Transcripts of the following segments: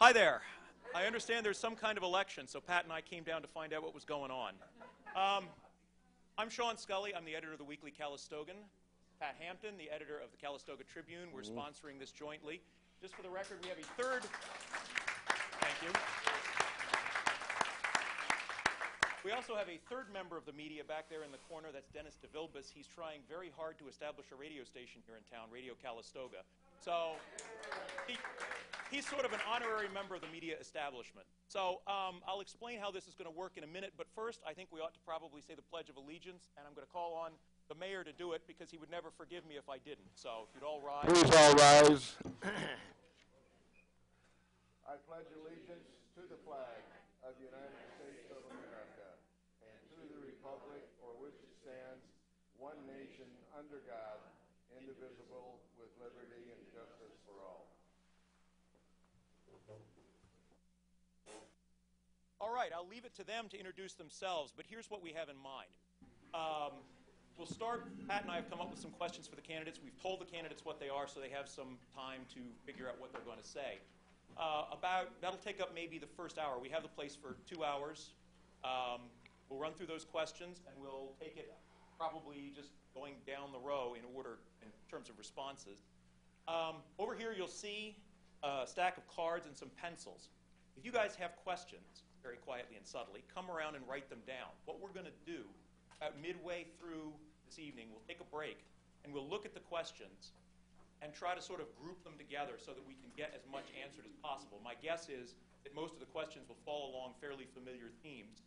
Hi there. I understand there's some kind of election, so Pat and I came down to find out what was going on. Um, I'm Sean Scully. I'm the editor of the Weekly Calistogan. Pat Hampton, the editor of the Calistoga Tribune. We're sponsoring this jointly. Just for the record, we have a third. Thank you. We also have a third member of the media back there in the corner. That's Dennis DeVilbus. He's trying very hard to establish a radio station here in town, Radio Calistoga. So he, he's sort of an honorary member of the media establishment. So um, I'll explain how this is going to work in a minute. But first, I think we ought to probably say the Pledge of Allegiance, and I'm going to call on the mayor to do it because he would never forgive me if I didn't. So if you'd all rise. Please all rise. I pledge allegiance to the flag of the United States of America and to the republic for which it stands, one nation, under God, indivisible, with liberty and justice for all. All right, I'll leave it to them to introduce themselves, but here's what we have in mind. Um, we'll start, Pat and I have come up with some questions for the candidates. We've told the candidates what they are so they have some time to figure out what they're going to say. Uh, about, that'll take up maybe the first hour. We have the place for two hours. Um, we'll run through those questions and we'll take it probably just going down the row in order in terms of responses. Um, over here, you'll see a stack of cards and some pencils. If you guys have questions, very quietly and subtly, come around and write them down. What we're going to do, about midway through this evening, we'll take a break and we'll look at the questions and try to sort of group them together so that we can get as much answered as possible. My guess is that most of the questions will fall along fairly familiar themes.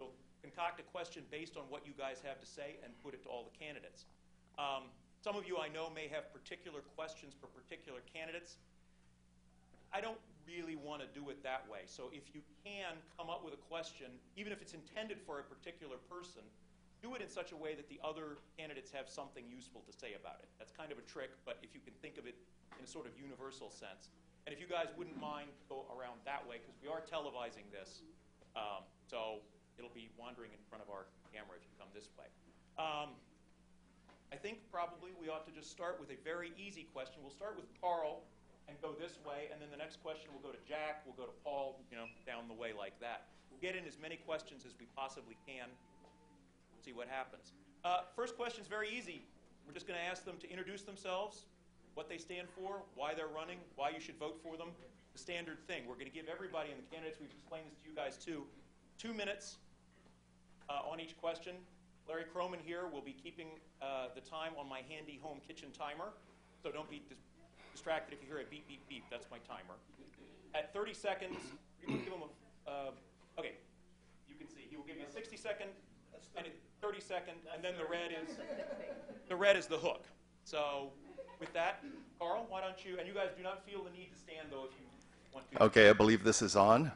We'll concoct a question based on what you guys have to say and put it to all the candidates. Um, some of you I know may have particular questions for particular candidates. I don't really want to do it that way. So if you can come up with a question, even if it's intended for a particular person, do it in such a way that the other candidates have something useful to say about it. That's kind of a trick, but if you can think of it in a sort of universal sense. And if you guys wouldn't mind, go around that way, because we are televising this. Um, so it'll be wandering in front of our camera if you come this way. Um, I think probably we ought to just start with a very easy question. We'll start with Carl and go this way, and then the next question will go to Jack, we'll go to Paul, you know, down the way like that. We'll get in as many questions as we possibly can. See what happens. Uh, first question is very easy. We're just going to ask them to introduce themselves, what they stand for, why they're running, why you should vote for them. The standard thing. We're going to give everybody and the candidates, we've explained this to you guys too, two minutes uh, on each question. Larry Croman here will be keeping uh, the time on my handy home kitchen timer, so don't be distracted if you hear a beep, beep, beep. That's my timer. At 30 seconds, you can give him a, uh, okay, you can see, he will give you a 60 second and a 30 second, and then the red is, the red is the hook. So with that, Carl, why don't you, and you guys do not feel the need to stand though if you want to. Okay, I believe this is on. It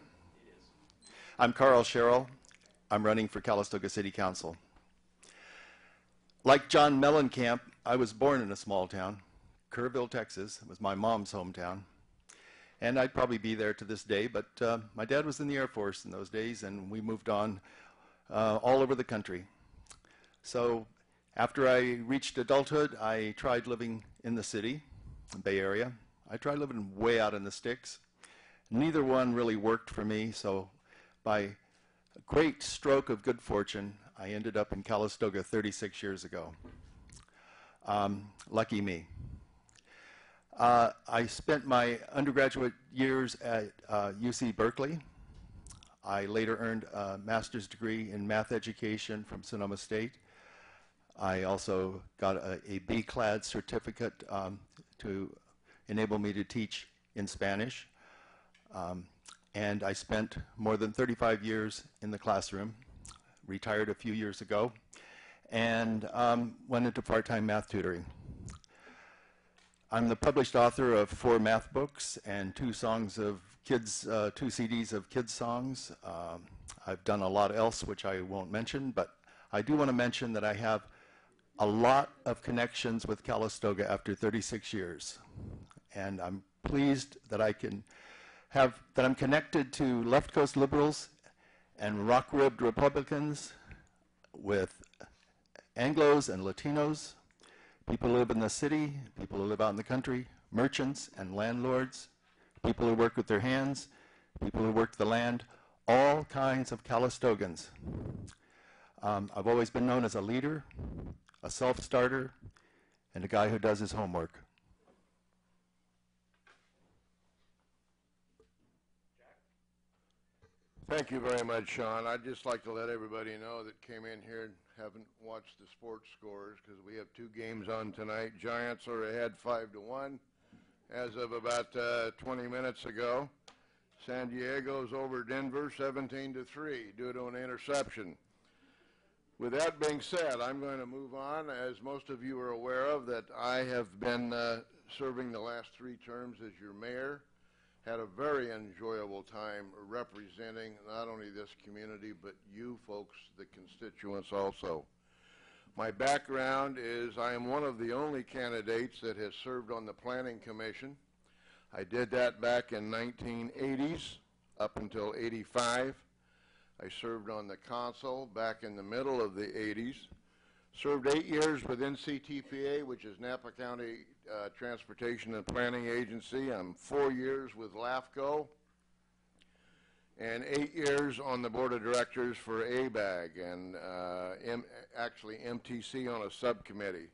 is. I'm Carl Sherrill. I'm running for Calistoga City Council. Like John Mellencamp, I was born in a small town. Kerrville, Texas. It was my mom's hometown. And I'd probably be there to this day, but uh, my dad was in the Air Force in those days, and we moved on uh, all over the country. So after I reached adulthood, I tried living in the city, the Bay Area. I tried living way out in the sticks. Neither one really worked for me, so by a great stroke of good fortune, I ended up in Calistoga 36 years ago. Um, lucky me. Uh, I spent my undergraduate years at uh, UC Berkeley. I later earned a master's degree in math education from Sonoma State. I also got a, a BCLAD certificate um, to enable me to teach in Spanish. Um, and I spent more than 35 years in the classroom, retired a few years ago, and um, went into part-time math tutoring. I'm the published author of four math books and two songs of kids, uh, two CDs of kids songs. Um, I've done a lot else, which I won't mention, but I do want to mention that I have a lot of connections with Calistoga after 36 years. And I'm pleased that I can have, that I'm connected to left coast liberals and rock-ribbed Republicans with Anglos and Latinos, people who live in the city, people who live out in the country, merchants and landlords, people who work with their hands, people who work the land, all kinds of Calistogans. Um, I've always been known as a leader, a self-starter, and a guy who does his homework. Thank you very much, Sean. I'd just like to let everybody know that came in here haven't watched the sports scores because we have two games on tonight. Giants are ahead five to one as of about uh, 20 minutes ago. San Diego's over Denver 17 to three due to an interception. With that being said, I'm going to move on. As most of you are aware of, that I have been uh, serving the last three terms as your mayor had a very enjoyable time representing not only this community, but you folks, the constituents also. My background is I am one of the only candidates that has served on the Planning Commission. I did that back in 1980s up until 85. I served on the council back in the middle of the 80s. Served eight years with NCTPA, which is Napa County uh, Transportation and Planning Agency. I'm four years with LAFCO and eight years on the board of directors for ABAG and uh, actually MTC on a subcommittee.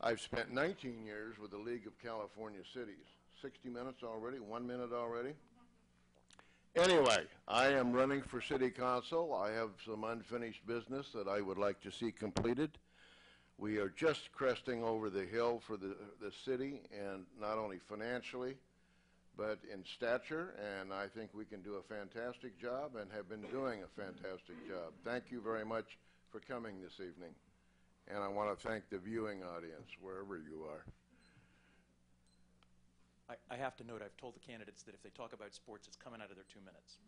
I've spent 19 years with the League of California Cities. 60 minutes already, one minute already. Anyway, I am running for city council. I have some unfinished business that I would like to see completed. We are just cresting over the hill for the, the city, and not only financially, but in stature, and I think we can do a fantastic job and have been doing a fantastic job. Thank you very much for coming this evening. And I want to thank the viewing audience, wherever you are. I, I have to note, I've told the candidates that if they talk about sports, it's coming out of their two minutes.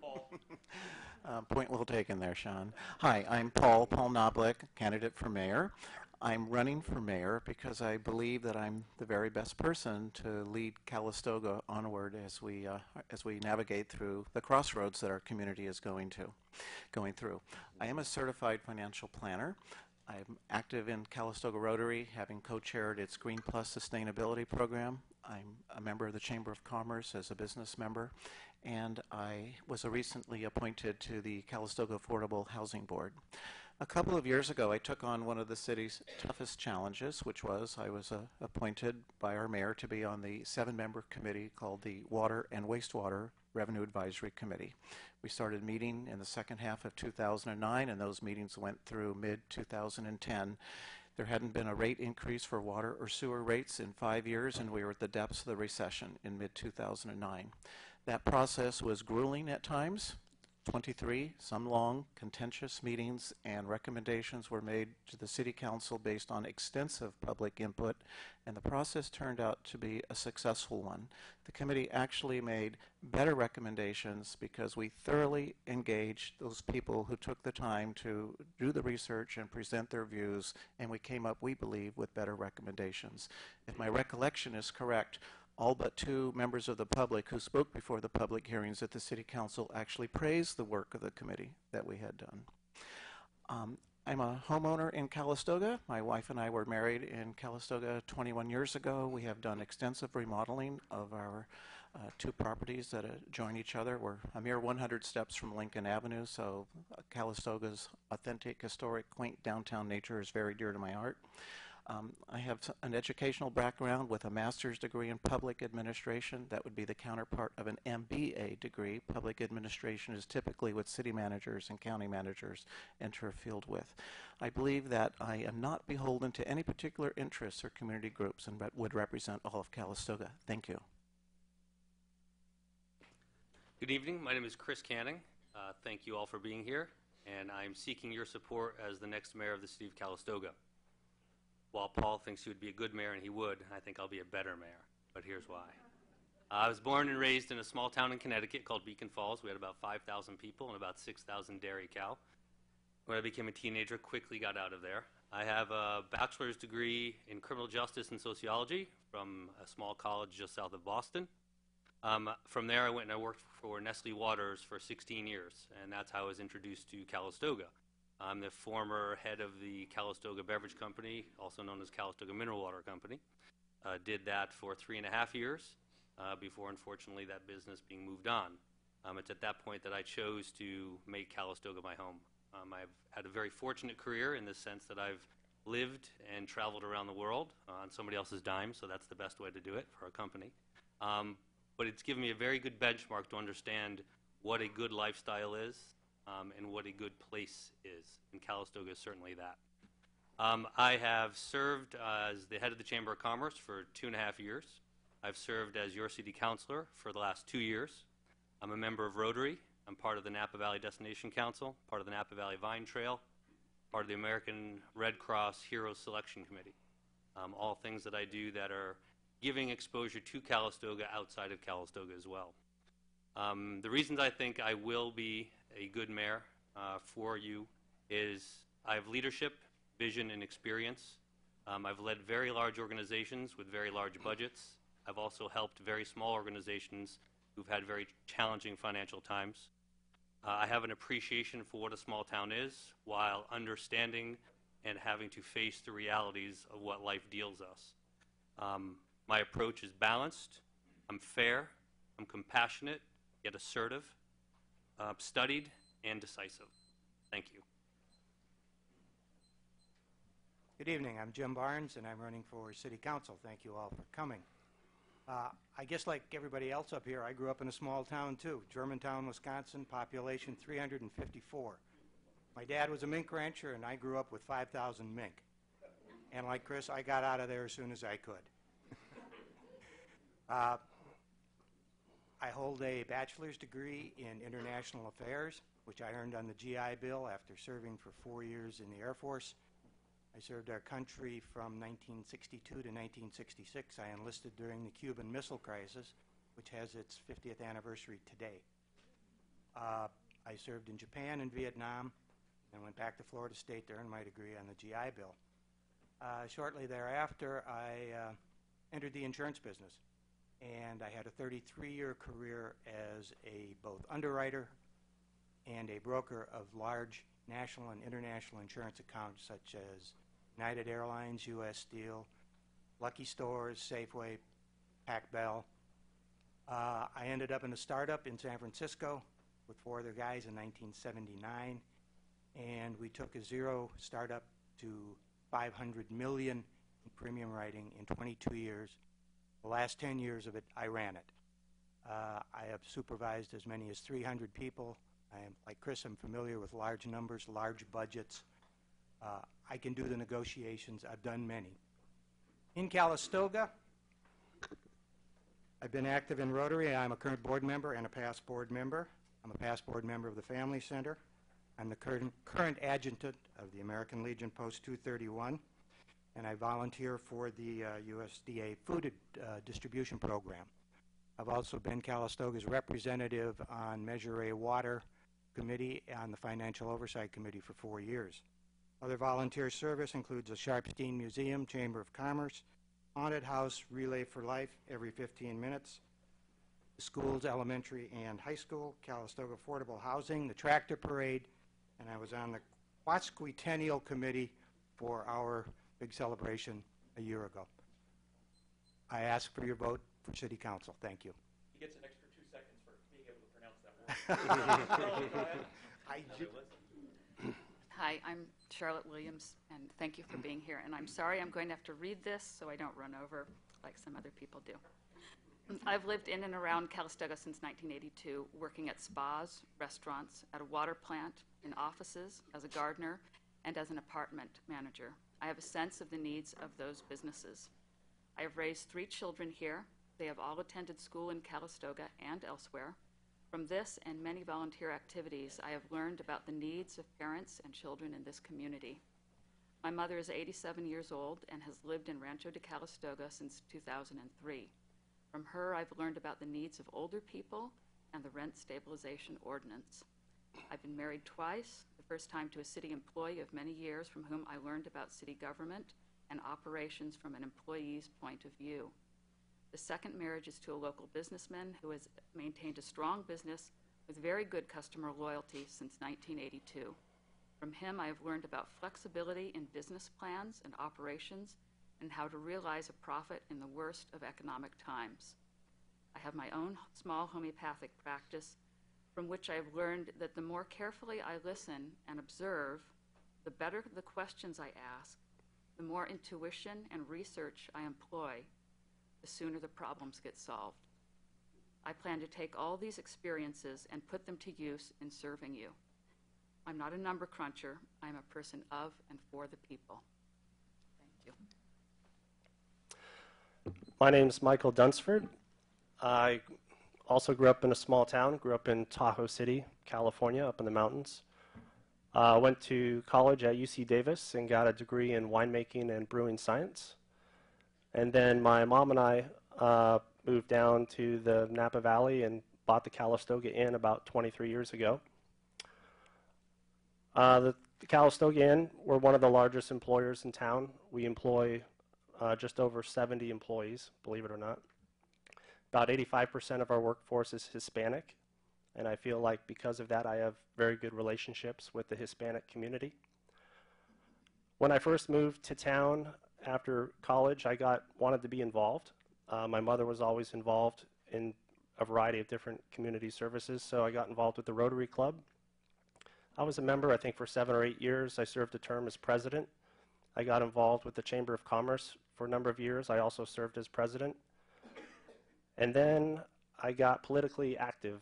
Paul? Uh, point well taken there, Sean. Hi, I'm Paul, Paul Knoblich, candidate for mayor. I'm running for mayor because I believe that I'm the very best person to lead Calistoga onward as we uh, as we navigate through the crossroads that our community is going to going through. I am a certified financial planner. I'm active in Calistoga Rotary, having co-chaired its Green Plus sustainability program. I'm a member of the Chamber of Commerce as a business member, and I was recently appointed to the Calistoga Affordable Housing Board. A couple of years ago, I took on one of the city's toughest challenges, which was I was uh, appointed by our mayor to be on the seven-member committee called the Water and Wastewater Revenue Advisory Committee. We started meeting in the second half of 2009, and those meetings went through mid-2010. There hadn't been a rate increase for water or sewer rates in five years, and we were at the depths of the recession in mid-2009. That process was grueling at times. 23, some long, contentious meetings, and recommendations were made to the City Council based on extensive public input, and the process turned out to be a successful one. The committee actually made better recommendations because we thoroughly engaged those people who took the time to do the research and present their views, and we came up, we believe, with better recommendations. If my recollection is correct, all but two members of the public who spoke before the public hearings at the City Council actually praised the work of the committee that we had done. Um, I'm a homeowner in Calistoga. My wife and I were married in Calistoga 21 years ago. We have done extensive remodeling of our uh, two properties that adjoin each other. We're a mere 100 steps from Lincoln Avenue, so uh, Calistoga's authentic, historic, quaint downtown nature is very dear to my heart. Um, I have an educational background with a master's degree in public administration. That would be the counterpart of an MBA degree. Public administration is typically what city managers and county managers enter a field with. I believe that I am not beholden to any particular interests or community groups and re- would represent all of Calistoga. Thank you. Good evening. My name is Chris Canning. Uh, Thank you all for being here, and I'm seeking your support as the next mayor of the city of Calistoga. While Paul thinks he would be a good mayor, and he would, I think I'll be a better mayor, but here's why. I was born and raised in a small town in Connecticut called Beacon Falls. We had about 5,000 people and about 6,000 dairy cow. When I became a teenager, quickly got out of there. I have a bachelor's degree in criminal justice and sociology from a small college just south of Boston. Um, from there, I went and I worked for Nestle Waters for 16 years, and that's how I was introduced to Calistoga. I'm the former head of the Calistoga Beverage Company, also known as Calistoga Mineral Water Company. Uh, did that for three and a half years. uh, before, unfortunately, that business being moved on. Um, it's at that point that I chose to make Calistoga my home. Um, I've had a very fortunate career in the sense that I've lived and traveled around the world on somebody else's dime, so that's the best way to do it for a company. Um, but it's given me a very good benchmark to understand what a good lifestyle is um, and what a good place is. And Calistoga is certainly that. Um, I have served as the head of the Chamber of Commerce for two and a half years. I've served as your city councilor for the last two years. I'm a member of Rotary. I'm part of the Napa Valley Destination Council, part of the Napa Valley Vine Trail, part of the American Red Cross Heroes Selection Committee. Um, all things that I do that are giving exposure to Calistoga outside of Calistoga as well. Um, the reasons I think I will be a good mayor uh, for you is I have leadership, vision, and experience. Um, I've led very large organizations with very large budgets. I've also helped very small organizations who've had very challenging financial times. Uh, I have an appreciation for what a small town is while understanding and having to face the realities of what life deals us. Um, my approach is balanced, I'm fair, I'm compassionate, yet assertive, uh, studied, and decisive. Thank you. Good evening. I'm Jim Barnes, and I'm running for City Council. Thank you all for coming. Uh, I guess like everybody else up here, I grew up in a small town too, Germantown, Wisconsin, population 354. My dad was a mink rancher, and I grew up with 5,000 mink. And like Chris, I got out of there as soon as I could. uh, I hold a bachelor's degree in international affairs, which I earned on the GI Bill after serving for four years in the Air Force. I served our country from 1962 to 1966. I enlisted during the Cuban Missile Crisis, which has its 50th anniversary today. Uh, I served in Japan and Vietnam and went back to Florida State to earn my degree on the GI Bill. Uh, shortly thereafter, I uh, entered the insurance business, and I had a 33-year career as a both underwriter and a broker of large national and international insurance accounts such as United Airlines, U.S. Steel, Lucky Stores, Safeway, Pac Bell. Uh, I ended up in a startup in San Francisco with four other guys in 1979, and we took a zero startup to 500 million in premium writing in 22 years. The last 10 years of it, I ran it. Uh, I have supervised as many as 300 people. I am, like Chris, I'm familiar with large numbers, large budgets. Uh, I can do the negotiations. I've done many. In Calistoga, I've been active in Rotary. I'm a current board member and a past board member. I'm a past board member of the Family Center. I'm the current, current adjutant of the American Legion Post 231, and I volunteer for the uh, USDA Food uh, Distribution Program. I've also been Calistoga's representative on Measure A Water Committee and the Financial Oversight Committee for four years. Other volunteer service includes the Sharpstein Museum, Chamber of Commerce, Haunted House, Relay for Life every 15 minutes, schools, elementary and high school, Calistoga Affordable Housing, the Tractor Parade, and I was on the Quasquicennial Committee for our big celebration a year ago. I ask for your vote for City Council. Thank you. He gets an extra two seconds for being able to pronounce that word. Go ahead. I ju- Hi, I'm Charlotte Williams, and thank you for being here. And I'm sorry I'm going to have to read this so I don't run over like some other people do. I've lived in and around Calistoga since 1982, working at spas, restaurants, at a water plant, in offices, as a gardener, and as an apartment manager. I have a sense of the needs of those businesses. I have raised three children here. They have all attended school in Calistoga and elsewhere. From this and many volunteer activities, I have learned about the needs of parents and children in this community. My mother is 87 years old and has lived in Rancho de Calistoga since 2003. From her, I've learned about the needs of older people and the rent stabilization ordinance. I've been married twice, first time to a city employee of many years from whom I learned about city government and operations from an employee's point of view. The second marriage is to a local businessman who has maintained a strong business with very good customer loyalty since 1982. From him, I have learned about flexibility in business plans and operations and how to realize a profit in the worst of economic times. I have my own small homeopathic practice from which I've learned that the more carefully I listen and observe, the better the questions I ask, the more intuition and research I employ, the sooner the problems get solved. I plan to take all these experiences and put them to use in serving you. I'm not a number cruncher. I'm a person of and for the people. Thank you. My name is Michael Dunsford. I also grew up in a small town, grew up in Tahoe City, California, up in the mountains. Uh, went to college at UC Davis and got a degree in winemaking and brewing science. And then my mom and I uh, moved down to the Napa Valley and bought the Calistoga Inn about 23 years ago. Uh, the, the Calistoga Inn, we're one of the largest employers in town. We employ uh, just over 70 employees, believe it or not. About 85% of our workforce is Hispanic, and I feel like because of that, I have very good relationships with the Hispanic community. When I first moved to town after college, I got wanted to be involved. Uh, my mother was always involved in a variety of different community services, so I got involved with the Rotary Club. I was a member, I think, for seven or eight years. I served a term as president. I got involved with the Chamber of Commerce for a number of years. I also served as president. And then I got politically active.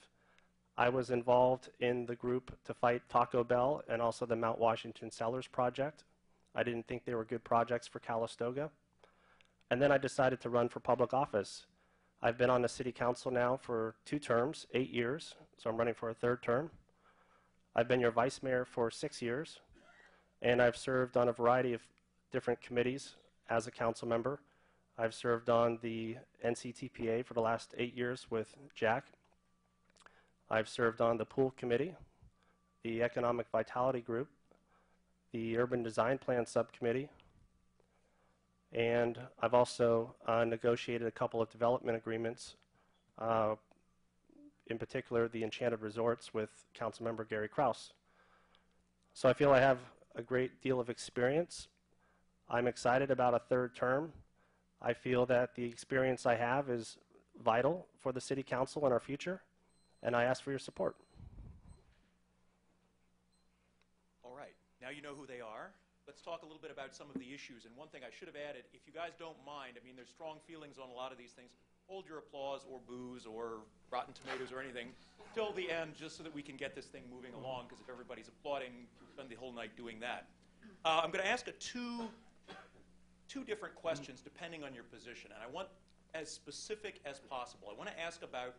I was involved in the group to fight Taco Bell and also the Mount Washington Cellars Project. I didn't think they were good projects for Calistoga. And then I decided to run for public office. I've been on the city council now for two terms, eight years, so I'm running for a third term. I've been your vice mayor for six years, and I've served on a variety of different committees as a council member. I've served on the NCTPA for the last eight years with Jack. I've served on the pool committee, the economic vitality group, the urban design plan subcommittee, and I've also uh, negotiated a couple of development agreements, uh, in particular the Enchanted Resorts with Councilmember Gary Kraus. So I feel I have a great deal of experience. I'm excited about a third term. I feel that the experience I have is vital for the City Council and our future, and I ask for your support. All right, now you know who they are. Let's talk a little bit about some of the issues. And one thing I should have added, if you guys don't mind, I mean, there's strong feelings on a lot of these things. Hold your applause or boos or rotten tomatoes or anything till the end, just so that we can get this thing moving along. Because if everybody's applauding, we'll spend the whole night doing that. Uh, I'm going to ask a two two different questions depending on your position, and I want as specific as possible. I want to ask about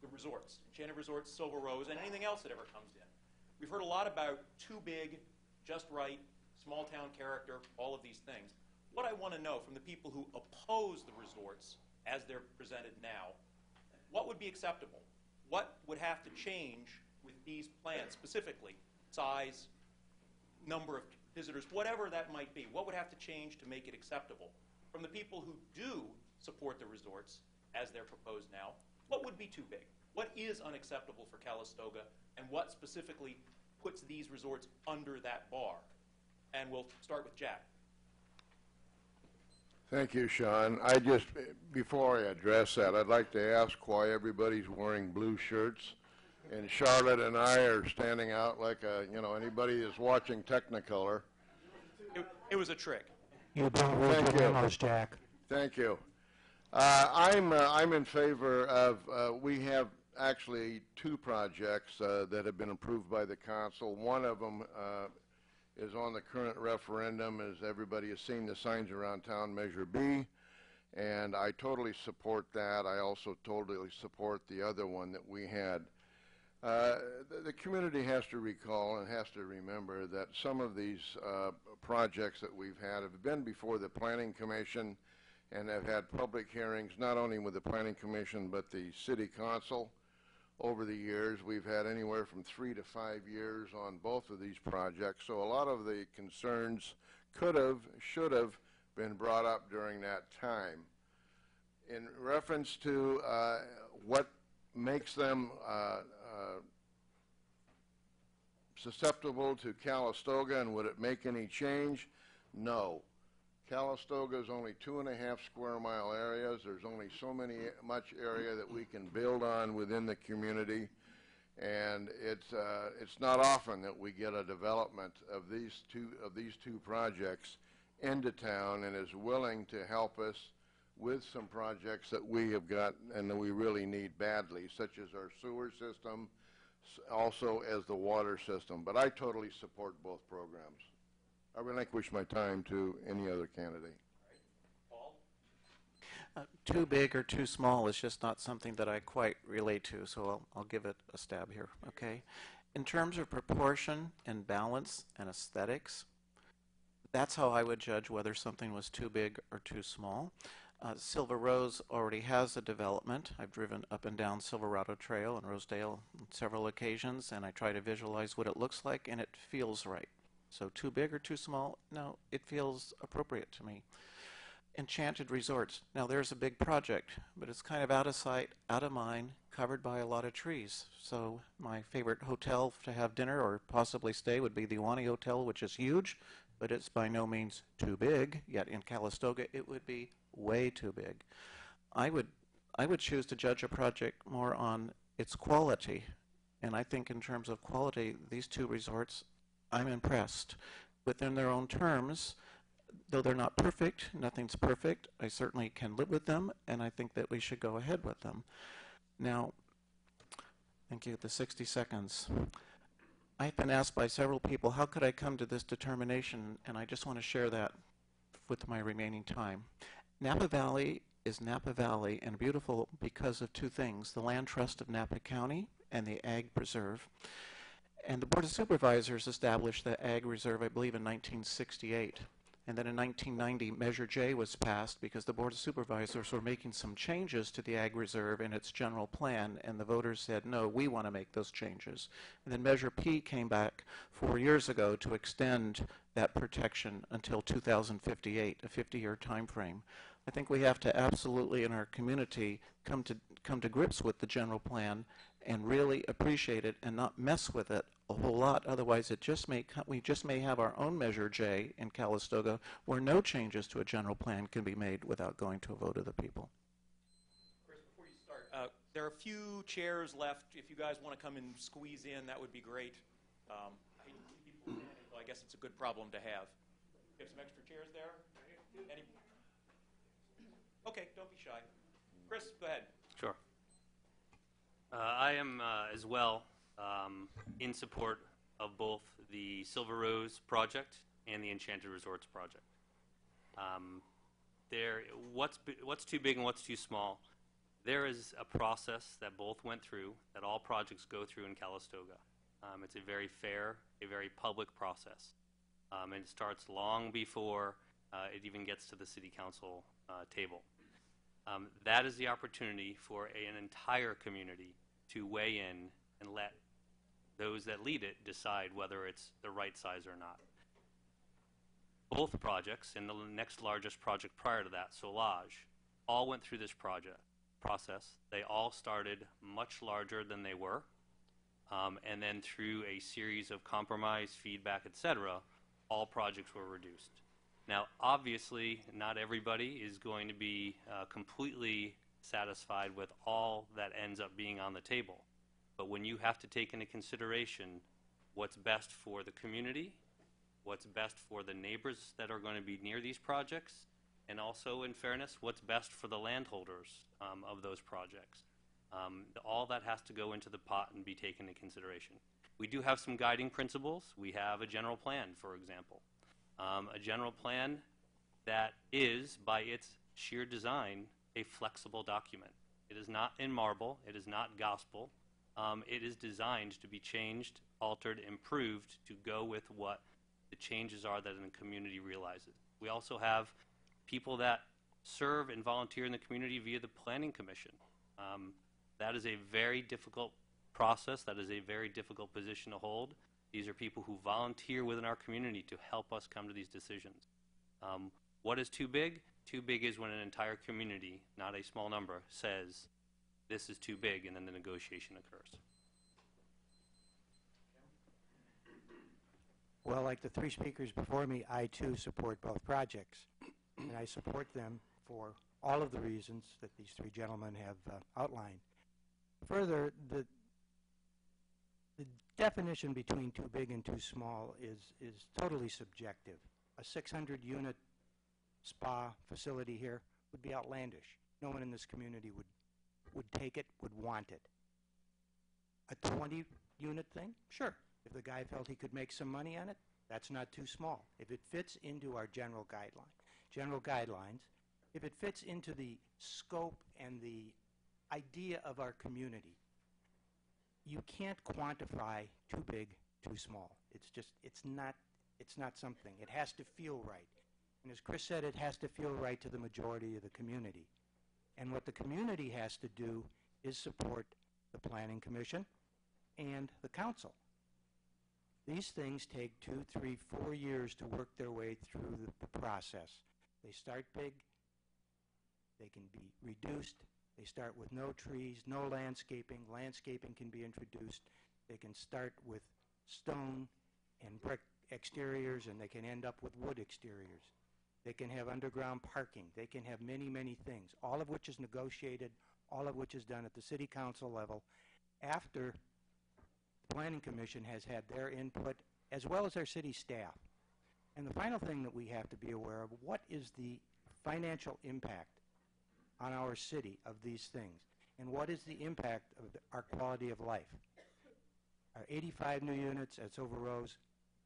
the resorts, Enchanted Resorts, Silver Rose, and anything else that ever comes in. We've heard a lot about too big, just right, small town character, all of these things. What I want to know from the people who oppose the resorts as they're presented now, what would be acceptable? What would have to change with these plans specifically? Size, number of visitors, whatever that might be. What would have to change to make it acceptable? From the people who do support the resorts as they're proposed now, what would be too big? What is unacceptable for Calistoga, and what specifically puts these resorts under that bar? And we'll start with Jack. Thank you, Sean. I just, before I address that, I'd like to ask why everybody's wearing blue shirts. And Charlotte and I are standing out like a, you know, anybody that's watching Technicolor. It, it was a trick. You don't read Thank your you. memos, Jack. Thank you. Uh, I'm, uh, I'm in favor of, uh, we have actually two projects uh, that have been approved by the council. One of them uh, is on the current referendum, as everybody has seen the signs around town, Measure B, and I totally support that. I also totally support the other one that we had. Uh, the, the community has to recall and has to remember that some of these uh, projects that we've had have been before the Planning Commission and have had public hearings, not only with the Planning Commission, but the City Council. Over the years, we've had anywhere from three to five years on both of these projects, so a lot of the concerns could have, should have been brought up during that time. In reference to uh, what makes them uh, susceptible to Calistoga and would it make any change? No. Calistoga is only two and a half square mile areas. There's only so many, much area that we can build on within the community. And it's, uh, it's not often that we get a development of these two, of these two projects into town and is willing to help us with some projects that we have got and that we really need badly, such as our sewer system, also as the water system. But I totally support both programs. I relinquish my time to any other candidate. Uh, Too big or too small is just not something that I quite relate to, so I'll, I'll give it a stab here, okay? In terms of proportion and balance and aesthetics, that's how I would judge whether something was too big or too small. Uh, Silver Rose already has a development. I've driven up and down Silverado Trail in Rosedale on several occasions, and I try to visualize what it looks like, and it feels right. So too big or too small? No, it feels appropriate to me. Enchanted Resorts. Now there's a big project, but it's kind of out of sight, out of mind, covered by a lot of trees. So my favorite hotel to have dinner or possibly stay would be the Ahwahnee Hotel, which is huge, but it's by no means too big. Yet in Calistoga, it would be way too big. I would I would choose to judge a project more on its quality, and I think in terms of quality, these two resorts, I'm impressed. Within their own terms, though they're not perfect, nothing's perfect, I certainly can live with them, and I think that we should go ahead with them. Now, thank you, the 60 seconds. I've been asked by several people, how could I come to this determination, and I just want to share that with my remaining time. Napa Valley is Napa Valley and beautiful because of two things, the Land Trust of Napa County and the Ag Preserve. And the Board of Supervisors established the Ag Reserve, I believe, in 1968. And then in 1990, Measure J was passed because the Board of Supervisors were making some changes to the Ag Reserve in its general plan, and the voters said, no, we want to make those changes. And then Measure P came back four years ago to extend that protection until 2058, a 50-year time frame. I think we have to absolutely, in our community, come to come to grips with the general plan and really appreciate it and not mess with it a whole lot. Otherwise, it just may we just may have our own Measure J in Calistoga, where no changes to a general plan can be made without going to a vote of the people. Chris, before you start, uh, there are a few chairs left. If you guys want to come and squeeze in, that would be great. Um, I I guess it's a good problem to have. You have some extra chairs there? Any? Okay, don't be shy. Chris, go ahead. Sure. Uh, I am uh, as well um, in support of both the Silver Rose project and the Enchanted Resorts project. Um, there, what's what's too big and what's too small? There is a process that both went through, that all projects go through in Calistoga. Um, it's a very fair, a very public process, um, and it starts long before uh, it even gets to the city council uh, table. Um, that is the opportunity for a, an entire community to weigh in and let those that lead it decide whether it's the right size or not. Both projects and the next largest project prior to that, Solage, all went through this project process. They all started much larger than they were, um, and then through a series of compromise, feedback, etc., all projects were reduced. Now, obviously, not everybody is going to be uh, completely satisfied with all that ends up being on the table. But when you have to take into consideration what's best for the community, what's best for the neighbors that are going to be near these projects, and also, in fairness, what's best for the landholders um, of those projects, um, all that has to go into the pot and be taken into consideration. We do have some guiding principles. We have a general plan, for example um, a general plan that is, by its sheer design, a flexible document. It is not in marble, it is not gospel. Um, it is designed to be changed, altered, improved to go with what the changes are that the community realizes. We also have people that serve and volunteer in the community via the Planning Commission. Um, that is a very difficult process, that is a very difficult position to hold. These are people who volunteer within our community to help us come to these decisions. Um, what is too big? Too big is when an entire community, not a small number, says this is too big, and then the negotiation occurs. Well, like the three speakers before me, I too support both projects. and I support them for all of the reasons that these three gentlemen have uh, outlined. Further, the, the definition between too big and too small is, is totally subjective. A 600-unit spa facility here would be outlandish. No one in this community would, would take it, would want it. A 20-unit thing? Sure. If the guy felt he could make some money on it, that's not too small. If it fits into our general guideline, general guidelines, if it fits into the scope and the idea of our community, you can't quantify too big, too small. It's just, it's not, it's not something. It has to feel right. And as Chris said, it has to feel right to the majority of the community. And what the community has to do is support the Planning Commission and the council. These things take two, three, four years to work their way through the process. They start big, they can be reduced, they start with no trees, no landscaping, landscaping can be introduced. They can start with stone and brick exteriors, and they can end up with wood exteriors. They can have underground parking. They can have many, many things, all of which is negotiated, all of which is done at the city council level after the planning commission has had their input, as well as our city staff. And the final thing that we have to be aware of, what is the financial impact on our city of these things? And what is the impact of the- our quality of life? Are 85 new units at Silver Rose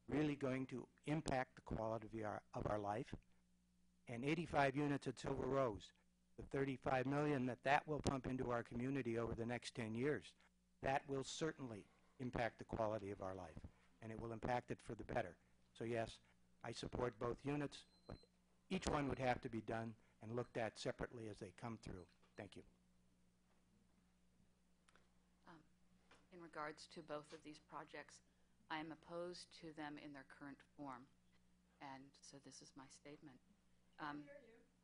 really going to impact the quality of our, of our life? And 85 units at Silver Rose, the 35 million that that will pump into our community over the next 10 years, that will certainly impact the quality of our life, and it will impact it for the better. So yes, I support both units, but each one would have to be done and looked at separately as they come through. Thank you. Um, In regards to both of these projects, I am opposed to them in their current form. And so this is my statement. Um,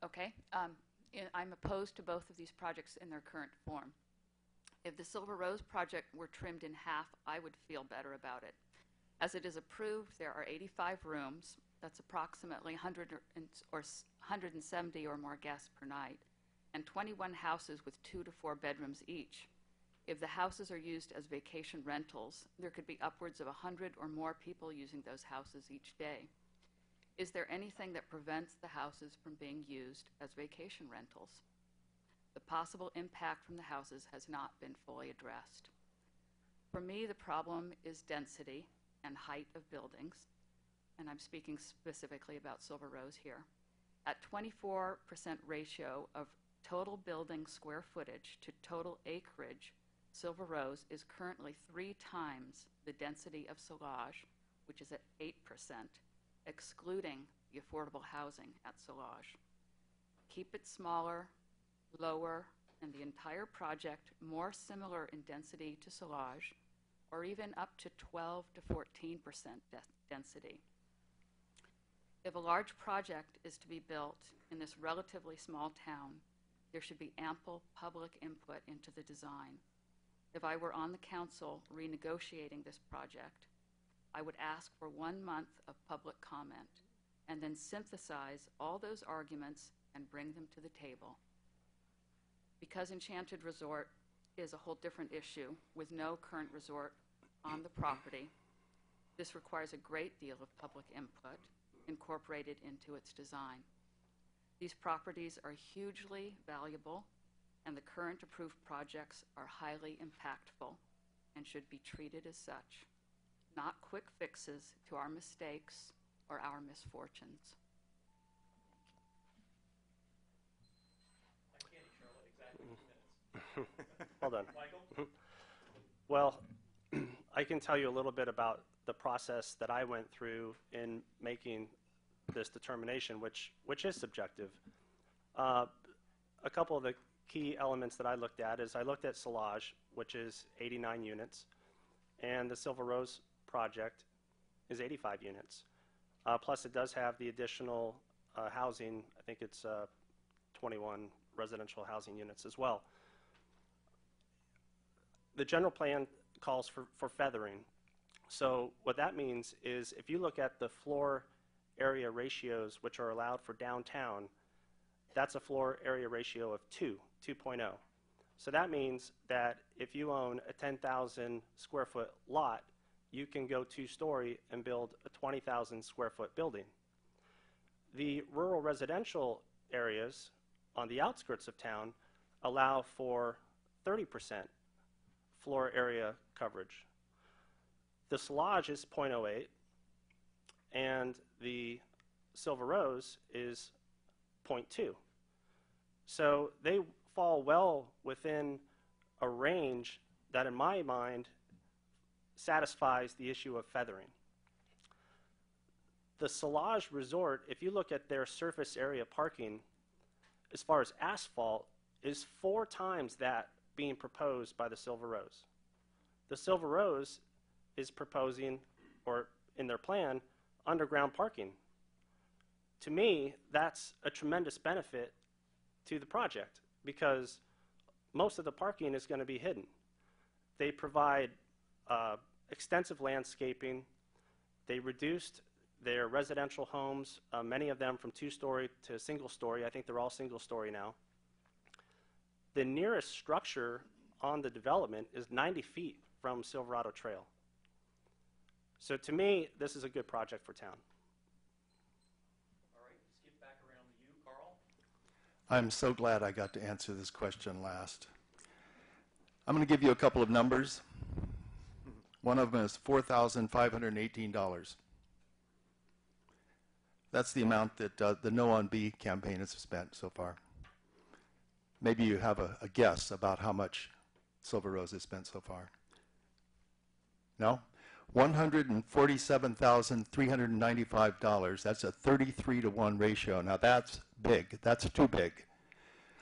Okay. um, in- I'm opposed to both of these projects in their current form. If the Silver Rose project were trimmed in half, I would feel better about it. As it is approved, there are 85 rooms. That's approximately 100 or- or 170 or more guests per night, and 21 houses with two to four bedrooms each. If the houses are used as vacation rentals, there could be upwards of 100 or more people using those houses each day. Is there anything that prevents the houses from being used as vacation rentals? The possible impact from the houses has not been fully addressed. For me, the problem is density and height of buildings, and I'm speaking specifically about Silver Rose here. At 24% ratio of total building square footage to total acreage, Silver Rose is currently three times the density of Solage, which is at 8%, excluding the affordable housing at Solage. Keep it smaller, lower, and the entire project more similar in density to Solage, or even up to 12 to 14% de- density. If a large project is to be built in this relatively small town, there should be ample public input into the design. If I were on the council renegotiating this project, I would ask for one month of public comment and then synthesize all those arguments and bring them to the table. Because Enchanted Resort is a whole different issue with no current resort on the property, this requires a great deal of public input incorporated into its design. These properties are hugely valuable, and the current approved projects are highly impactful and should be treated as such, not quick fixes to our mistakes or our misfortunes. Well done. Well, I can tell you a little bit about the process that I went through in making this determination, which, which is subjective. Uh, A couple of the key elements that I looked at is I looked at Solage, which is 89 units, and the Silver Rose project is 85 units. Uh, Plus, it does have the additional uh, housing, I think it's uh, 21 residential housing units as well the general plan calls for, for feathering. So what that means is if you look at the floor area ratios which are allowed for downtown, that's a floor area ratio of 2, 2.0. So that means that if you own a 10,000 square foot lot, you can go two-story and build a 20,000 square foot building. The rural residential areas on the outskirts of town allow for 30% floor area coverage. The Solage is 0.08, and the Silver Rose is 0.2. So they fall well within a range that, in my mind, satisfies the issue of feathering. The Solage Resort, if you look at their surface area parking, as far as asphalt, is four times that being proposed by the Silver Rose. The Silver Rose is proposing, or in their plan, underground parking. To me, that's a tremendous benefit to the project because most of the parking is going to be hidden. They provide uh, extensive landscaping. They reduced their residential homes, uh, many of them from two-story to single-story. I think they're all single-story now. The nearest structure on the development is 90 feet from Silverado Trail. So to me, this is a good project for town. All right, skip back around to you, Carl. I'm so glad I got to answer this question last. I'm going to give you a couple of numbers. One of them is $4,518. That's the amount that uh, the No on B campaign has spent so far. Maybe you have a, a guess about how much Silver Rose has spent so far. No? $147,395. That's a 33 to 1 ratio. Now that's big. That's too big.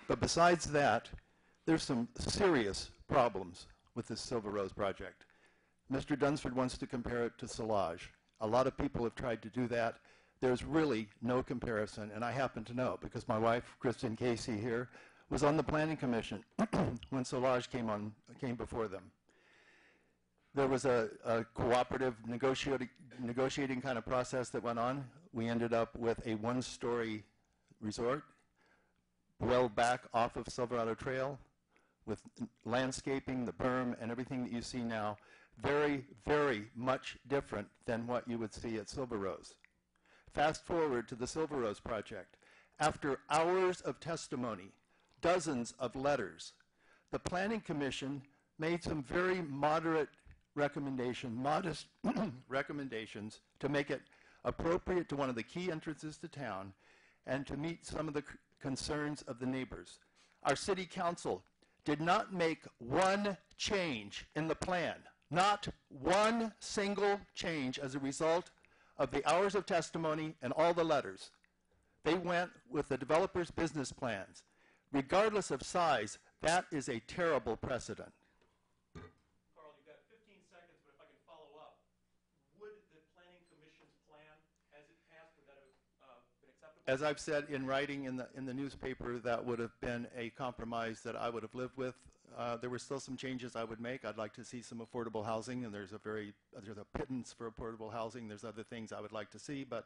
But besides that, there's some serious problems with this Silver Rose project. Mr. Dunsford wants to compare it to Solage. A lot of people have tried to do that. There's really no comparison, and I happen to know because my wife, Kristen Casey here, was on the Planning Commission when Solage came on came before them. There was a, a cooperative negotiating, negotiating kind of process that went on. We ended up with a one-story resort, well back off of Silverado Trail, with landscaping, the berm, and everything that you see now. Very, very much different than what you would see at Silver Rose. Fast forward to the Silver Rose project. After hours of testimony, dozens of letters, the Planning Commission made some very moderate recommendation, modest recommendations to make it appropriate to one of the key entrances to town and to meet some of the concerns of the neighbors. Our city council did not make one change in the plan, not one single change as a result of the hours of testimony and all the letters. They went with the developer's business plans. Regardless of size, that is a terrible precedent. Carl, you've got 15 seconds, but if I can follow up, would the planning commission's plan, as it passed, would that have uh, been acceptable? As I've said in writing in the, in the newspaper, that would have been a compromise that I would have lived with. Uh, there were still some changes I would make. I'd like to see some affordable housing, and there's a very, there's a pittance for affordable housing. There's other things I would like to see, but,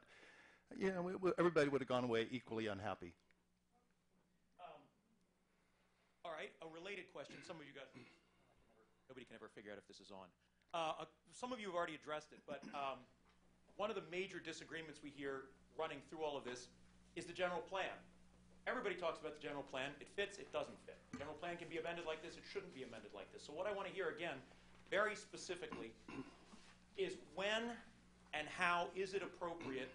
you know, we, we, everybody would have gone away equally unhappy. Um, All right, a related question. Some of you guys, nobody can ever figure out if this is on. Uh, uh, Some of you have already addressed it, but um, one of the major disagreements we hear running through all of this is the general plan. Everybody talks about the general plan. It fits, it doesn't fit. The general plan can be amended like this, it shouldn't be amended like this. So what I want to hear again, very specifically, is when and how is it appropriate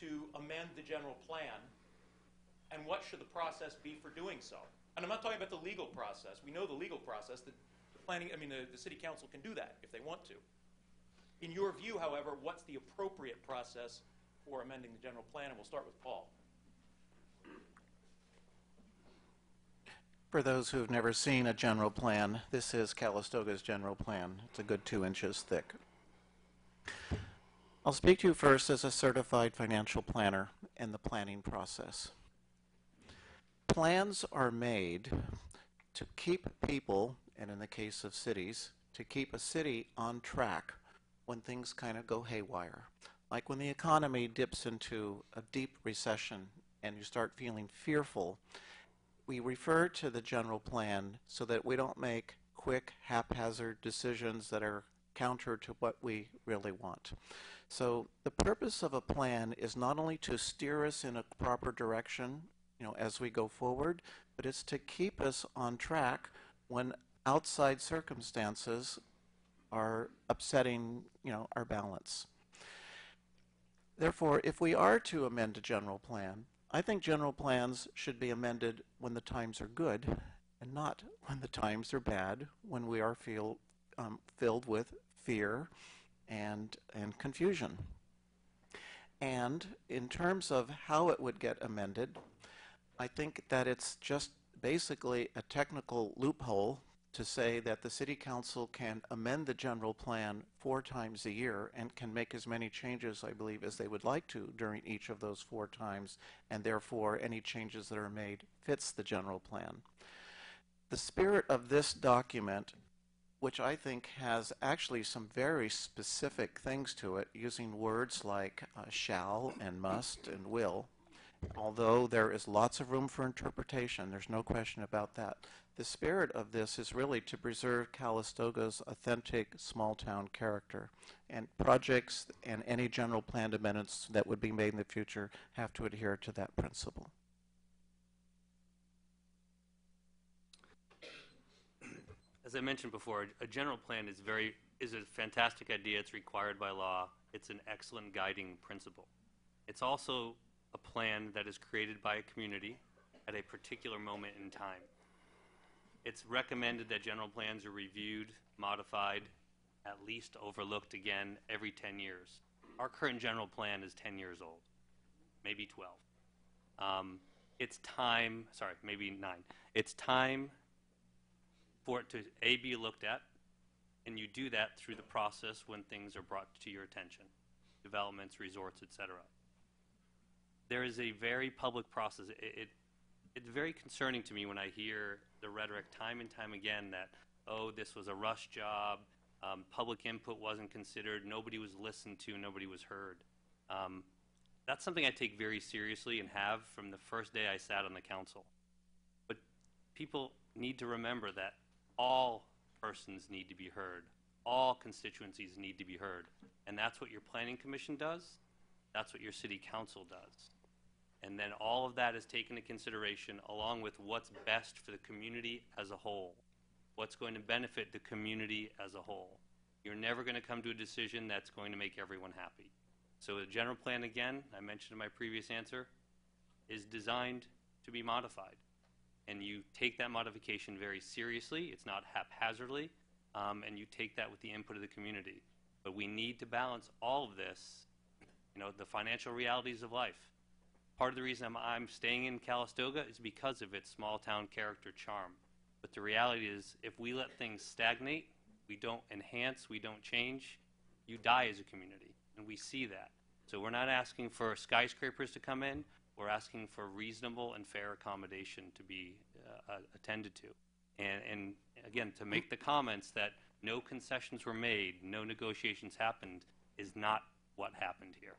to amend the general plan and what should the process be for doing so? And I'm not talking about the legal process. We know the legal process. The, the planning, I mean, the, the city council can do that if they want to. In your view, however, what's the appropriate process for amending the general plan? And we'll start with Paul. For those who have never seen a general plan, this is Calistoga's general plan. It's a good two inches thick. I'll speak to you first as a certified financial planner in the planning process. Plans are made to keep people, and in the case of cities, to keep a city on track when things kind of go haywire. Like when the economy dips into a deep recession and you start feeling fearful, we refer to the general plan so that we don't make quick, haphazard decisions that are counter to what we really want. So the purpose of a plan is not only to steer us in a proper direction, you know, as we go forward, but it's to keep us on track when outside circumstances are upsetting, you know, our balance. Therefore, if we are to amend a general plan, I think general plans should be amended when the times are good and not when the times are bad, when we are feel, um, filled with fear and, and confusion. And in terms of how it would get amended, I think that it's just basically a technical loophole to say that the city council can amend the general plan four times a year and can make as many changes, I believe, as they would like to during each of those four times, and therefore any changes that are made fits the general plan. The spirit of this document, which I think has actually some very specific things to it, using words like uh, shall and must and will, although there is lots of room for interpretation, there's no question about that. The spirit of this is really to preserve Calistoga's authentic small town character. And projects and any general plan amendments that would be made in the future have to adhere to that principle. As I mentioned before, a general plan is very is a fantastic idea. It's required by law. It's an excellent guiding principle. It's also a plan that is created by a community at a particular moment in time. It's recommended that general plans are reviewed, modified, at least overlooked again every 10 years. Our current general plan is 10 years old, maybe 12. Um, it's time, sorry, maybe nine. It's time for it to A, be looked at, and you do that through the process when things are brought to your attention, developments, resorts, etc. There is a very public process. It, it, it's very concerning to me when I hear the rhetoric time and time again that, oh, this was a rush job, um, public input wasn't considered, nobody was listened to, nobody was heard. Um, that's something I take very seriously and have from the first day I sat on the council. But people need to remember that all persons need to be heard. All constituencies need to be heard. And that's what your planning commission does. That's what your city council does. And then all of that is taken into consideration along with what's best for the community as a whole. What's going to benefit the community as a whole. You're never going to come to a decision that's going to make everyone happy. So the general plan, again, I mentioned in my previous answer, is designed to be modified. And you take that modification very seriously. It's not haphazardly. Um, and you take that with the input of the community. But we need to balance all of this, you know, the financial realities of life. Part of the reason I'm, I'm staying in Calistoga is because of its small town character charm. But the reality is, if we let things stagnate, we don't enhance, we don't change, you die as a community. And we see that. So we're not asking for skyscrapers to come in. We're asking for reasonable and fair accommodation to be uh, attended to. And, and again, to make the comments that no concessions were made, no negotiations happened, is not what happened here.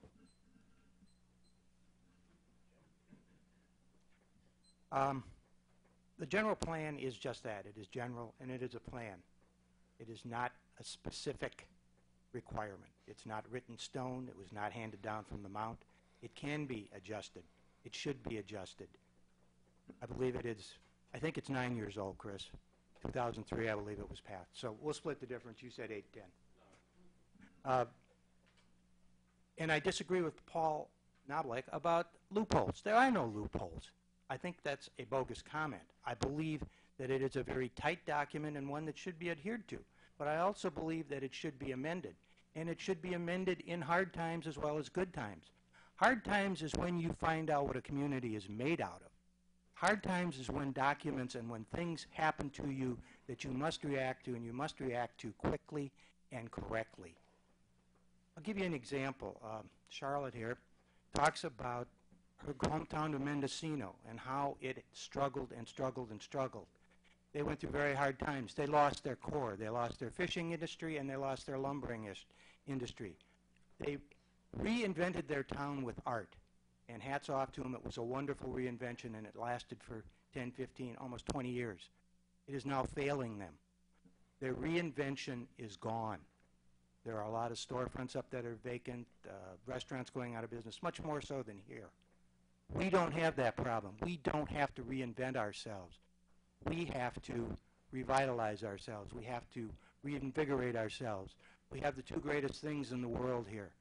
Um, the general plan is just that. It is general and it is a plan. It is not a specific requirement. It's not written stone. It was not handed down from the mount. It can be adjusted. It should be adjusted. I believe it is, I think it's nine years old, Chris. 2003, I believe it was passed. So we'll split the difference. You said 8, 10. Uh, and I disagree with Paul Knoblich about loopholes. There are no loopholes. I think that's a bogus comment. I believe that it is a very tight document and one that should be adhered to. But I also believe that it should be amended. And it should be amended in hard times as well as good times. Hard times is when you find out what a community is made out of. Hard times is when documents and when things happen to you that you must react to and you must react to quickly and correctly. I'll give you an example. Um, Charlotte here talks about her hometown of Mendocino and how it struggled and struggled and struggled. They went through very hard times. They lost their core. They lost their fishing industry and they lost their lumbering industry. They reinvented their town with art. And hats off to them. It was a wonderful reinvention, and it lasted for 10, 15, almost 20 years. It is now failing them. Their reinvention is gone. There are a lot of storefronts up that are vacant, uh, restaurants going out of business, much more so than here. We don't have that problem. We don't have to reinvent ourselves. We have to revitalize ourselves. We have to reinvigorate ourselves. We have the two greatest things in the world here.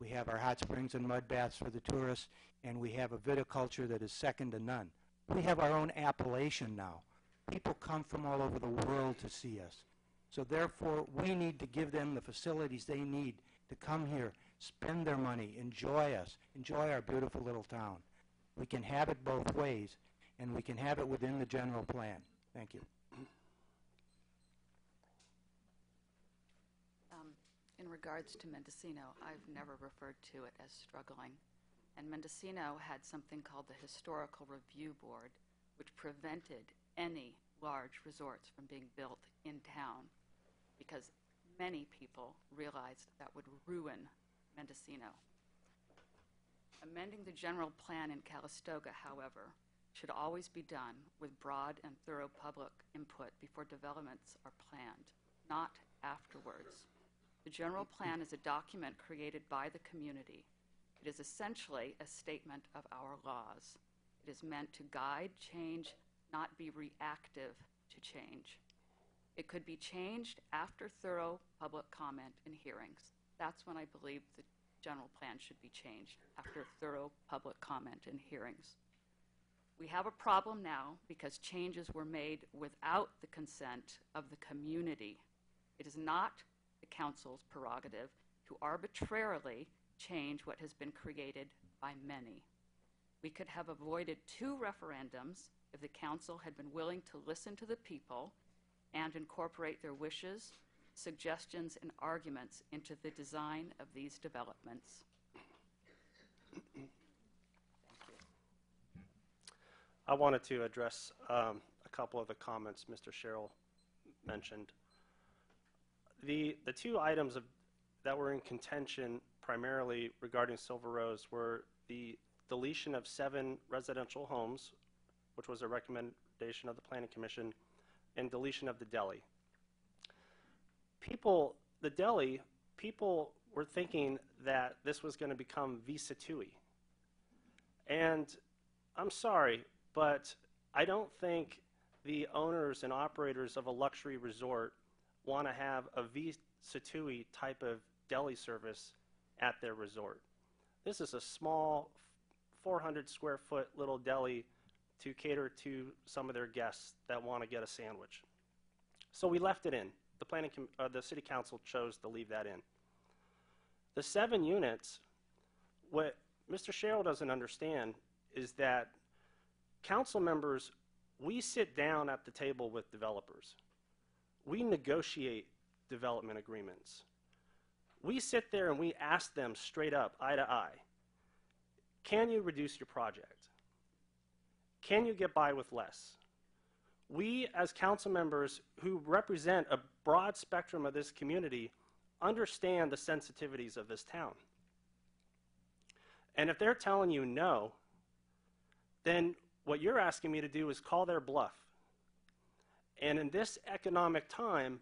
We have our hot springs and mud baths for the tourists, and we have a viticulture that is second to none. We have our own appellation now. People come from all over the world to see us. So therefore, we need to give them the facilities they need to come here, spend their money, enjoy us, enjoy our beautiful little town. We can have it both ways, and we can have it within the general plan. Thank you. Um, In regards to Mendocino, I've never referred to it as struggling. And Mendocino had something called the Historical Review Board, which prevented any large resorts from being built in town because many people realized that would ruin Mendocino. Amending the general plan in Calistoga, however, should always be done with broad and thorough public input before developments are planned, not afterwards. The general plan is a document created by the community. It is essentially a statement of our laws. It is meant to guide change, not be reactive to change. It could be changed after thorough public comment and hearings. That's when I believe the general plan should be changed, after thorough public comment and hearings. We have a problem now because changes were made without the consent of the community. It is not the council's prerogative to arbitrarily change what has been created by many. We could have avoided two referendums if the council had been willing to listen to the people and incorporate their wishes, suggestions, and arguments into the design of these developments. I wanted to address um, a couple of the comments Mr. Sherrill mentioned. The, the two items of, that were in contention primarily regarding Silver Rose were the deletion of seven residential homes, which was a recommendation of the Planning Commission, and deletion of the deli. People, the deli, people were thinking that this was going to become Visa Tui. And I'm sorry, but I don't think the owners and operators of a luxury resort want to have a Visa Tui type of deli service at their resort. This is a small 400 square foot little deli to cater to some of their guests that want to get a sandwich. So we left it in. The planning, uh, the city council chose to leave that in. The seven units, what Mr. Sherrill doesn't understand is that council members, we sit down at the table with developers. We negotiate development agreements. We sit there and we ask them straight up, eye to eye, can you reduce your project? Can you get by with less? We, as council members who represent a broad spectrum of this community, understand the sensitivities of this town. And if they're telling you no, then what you're asking me to do is call their bluff. And in this economic time,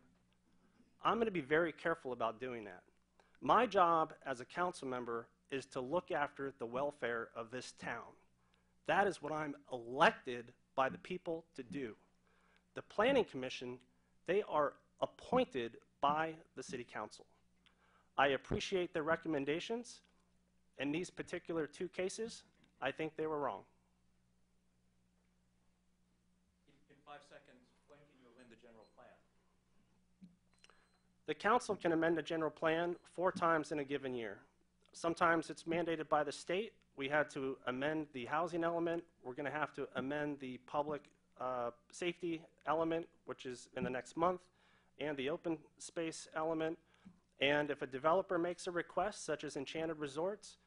I'm going to be very careful about doing that. My job as a council member is to look after the welfare of this town. That is what I'm elected by the people to do. The Planning Commission, they are appointed by the City Council. I appreciate their recommendations. In these particular two cases, I think they were wrong. In, in five seconds, when can you amend the general plan? The council can amend a general plan four times in a given year. Sometimes it's mandated by the state. We had to amend the housing element. We're going to have to amend the public uh, safety element, which is in the next month, and the open space element. And if a developer makes a request, such as Enchanted Resorts,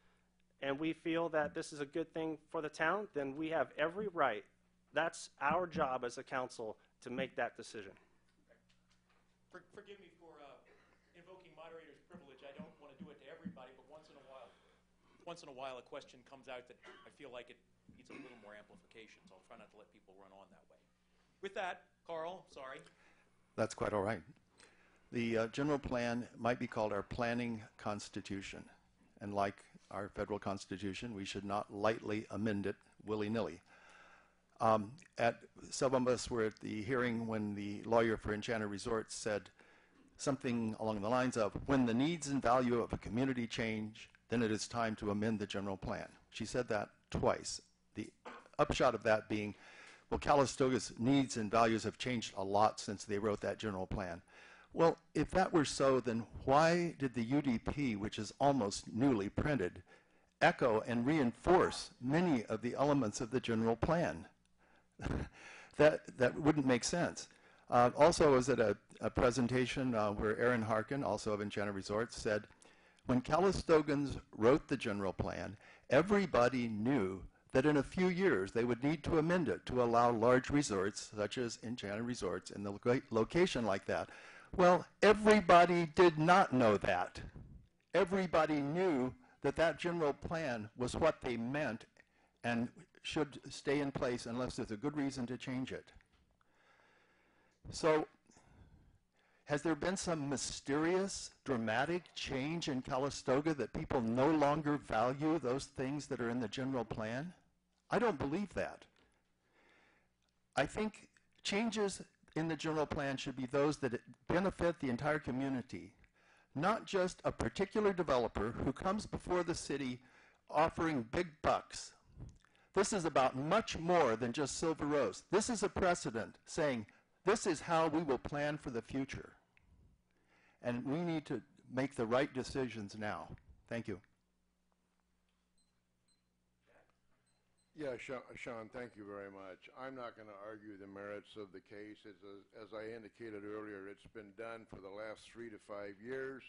and we feel that this is a good thing for the town, then we have every right. That's our job as a council to make that decision. For, forgive me for uh, invoking moderator's privilege. I don't want to do it to everybody, but once in a while. once in a while, a question comes out that I feel like it needs a little more amplification, so I'll try not to let people run on that way. With that, Carl, sorry. That's quite all right. The uh, general plan might be called our planning constitution. And like our federal constitution, we should not lightly amend it willy-nilly. Um, at, some of us were at the hearing when the lawyer for Enchanted Resorts said something along the lines of, when the needs and value of a community change, then it is time to amend the general plan. She said that twice. The upshot of that being, well, Calistoga's needs and values have changed a lot since they wrote that general plan. Well, if that were so, then why did the UDP, which is almost newly printed, echo and reinforce many of the elements of the general plan? that, that wouldn't make sense. Uh, also, I was at a, a presentation uh, where Aaron Harkin, also of Enchanted Resorts, said, when Calistogans wrote the general plan, everybody knew that in a few years they would need to amend it to allow large resorts, such as Enchanted Resorts, in the loca- location like that. Well, everybody did not know that. Everybody knew that that general plan was what they meant and should stay in place unless there's a good reason to change it. So, has there been some mysterious, dramatic change in Calistoga that people no longer value those things that are in the general plan? I don't believe that. I think changes in the general plan should be those that benefit the entire community, not just a particular developer who comes before the city offering big bucks. This is about much more than just Silver Rose. This is a precedent saying this is how we will plan for the future. And we need to make the right decisions now. Thank you. Yeah, Sean, thank you very much. I'm not going to argue the merits of the case. As, as I indicated earlier, it's been done for the last three to five years.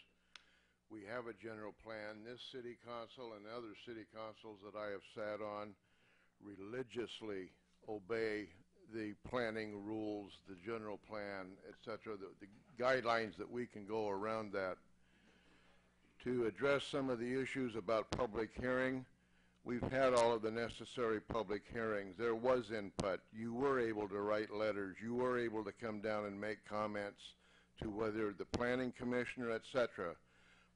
We have a general plan. This city council and other city councils that I have sat on religiously obey the planning rules, the general plan, et cetera, the, the guidelines that we can go around that. To address some of the issues about public hearing, we've had all of the necessary public hearings. There was input. You were able to write letters. You were able to come down and make comments to whether the planning commissioner, et cetera.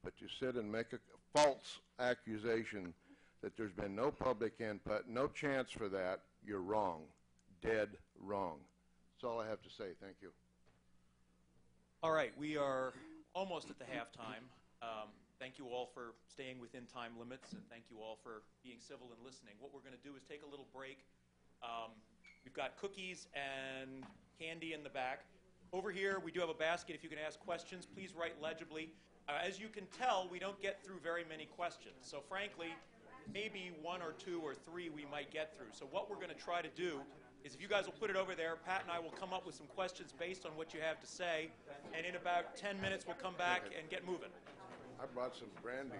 But to sit and make a false accusation that there's been no public input, no chance for that, you're wrong. Dead wrong. That's all I have to say. Thank you. All right, we are almost at the halftime. Um, thank you all for staying within time limits, and thank you all for being civil and listening. What we're going to do is take a little break. Um, we've got cookies and candy in the back. Over here, we do have a basket. If you can ask questions, please write legibly. Uh, as you can tell, we don't get through very many questions. So, frankly, maybe one or two or three we might get through. So, what we're going to try to do is if you guys will put it over there, Pat and I will come up with some questions based on what you have to say, and in about 10 minutes, we'll come back and get moving. I brought some brandy.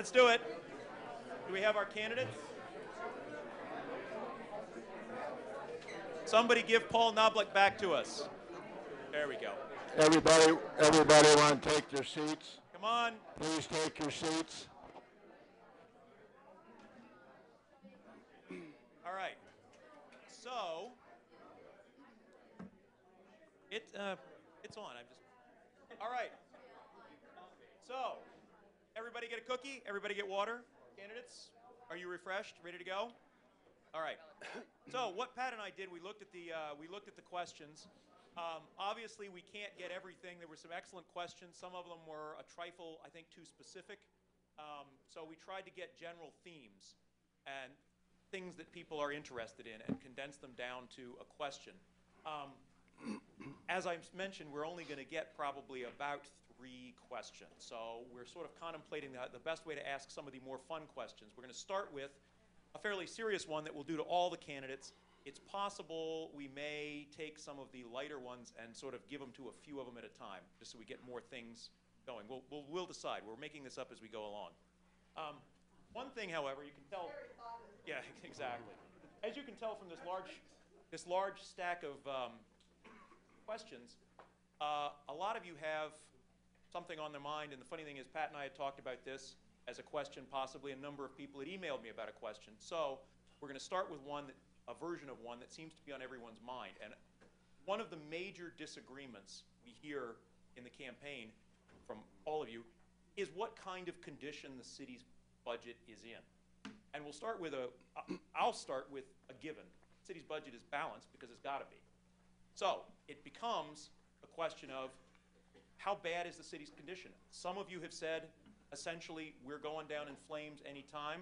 Let's do it. Do we have our candidates? Somebody give Paul Knoblich back to us. There we go. Everybody, everybody want to take their seats? Come on. Please take your seats. All right. So it uh, it's on. I'm just all right. So everybody get a cookie. Everybody get water. Candidates, are you refreshed? Ready to go? All right. So what Pat and I did, we looked at the uh, we looked at the questions. Um, obviously, we can't get everything. There were some excellent questions. Some of them were a trifle, I think, too specific. Um, so we tried to get general themes and things that people are interested in and condense them down to a question. Um, as I mentioned, we're only going to get probably about three questions. So we're sort of contemplating the, the best way to ask some of the more fun questions. We're going to start with a fairly serious one that we'll do to all the candidates. It's possible we may take some of the lighter ones and sort of give them to a few of them at a time, just so we get more things going. We'll, we'll, we'll decide. We're making this up as we go along. Um, one thing, however, you can tell. Yeah, exactly. As you can tell from this large, this large stack of um, questions, uh, a lot of you have something on their mind. And the funny thing is, Pat and I had talked about this as a question, possibly. A number of people had emailed me about a question. So we're going to start with one, that, a version of one that seems to be on everyone's mind. And one of the major disagreements we hear in the campaign from all of you is what kind of condition the city's budget is in. And we'll start with a, I'll start with a given. The City's budget is balanced because it's got to be. So it becomes a question of how bad is the city's condition? Some of you have said, essentially, we're going down in flames anytime.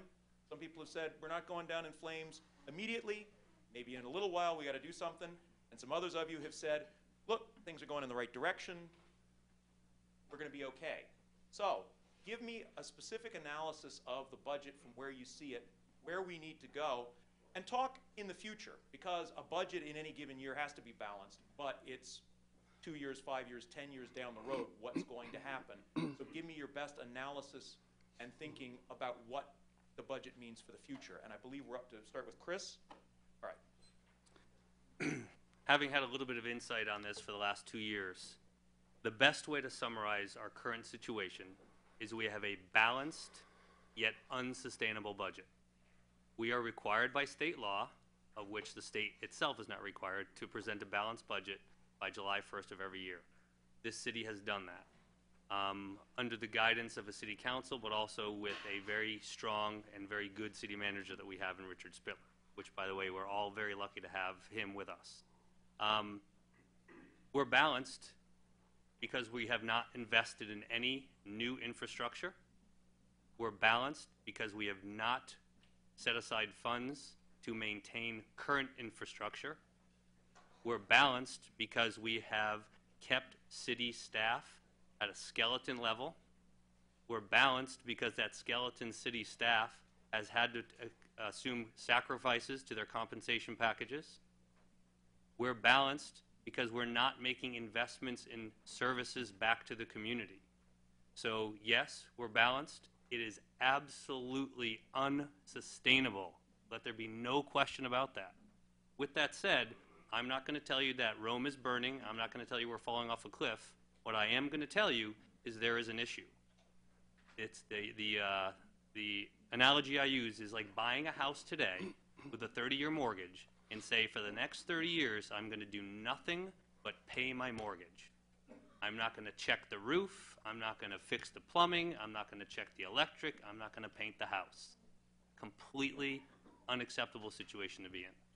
Some people have said, we're not going down in flames immediately. Maybe in a little while we got to do something. And some others of you have said, look, things are going in the right direction. We're going to be okay. So give me a specific analysis of the budget from where you see it, where we need to go, and talk in the future because a budget in any given year has to be balanced, but it's two years, five years, ten years down the road what's going to happen. So give me your best analysis and thinking about what the budget means for the future. And I believe we're up to start with Chris. All right. Having had a little bit of insight on this for the last two years, the best way to summarize our current situation is we have a balanced yet unsustainable budget. We are required by state law, of which the state itself is not required, to present a balanced budget by July 1st of every year. This city has done that. Um, under the guidance of a city council, but also with a very strong and very good city manager that we have in Richard Spitler, which, by the way, we're all very lucky to have him with us. Um, we're balanced because we have not invested in any new infrastructure. We're balanced because we have not set aside funds to maintain current infrastructure. We're balanced because we have kept city staff at a skeleton level. We're balanced because that skeleton city staff has had to uh, assume sacrifices to their compensation packages. We're balanced because we're not making investments in services back to the community. So, yes, we're balanced. It is absolutely unsustainable. Let there be no question about that. With that said, I'm not going to tell you that Rome is burning. I'm not going to tell you we're falling off a cliff. What I am going to tell you is there is an issue. It's the, the, uh, the analogy I use is like buying a house today with a 30 year mortgage and say, for the next 30 years, I'm going to do nothing but pay my mortgage. I'm not going to check the roof. I'm not going to fix the plumbing. I'm not going to check the electric. I'm not going to paint the house. Completely unacceptable situation to be in.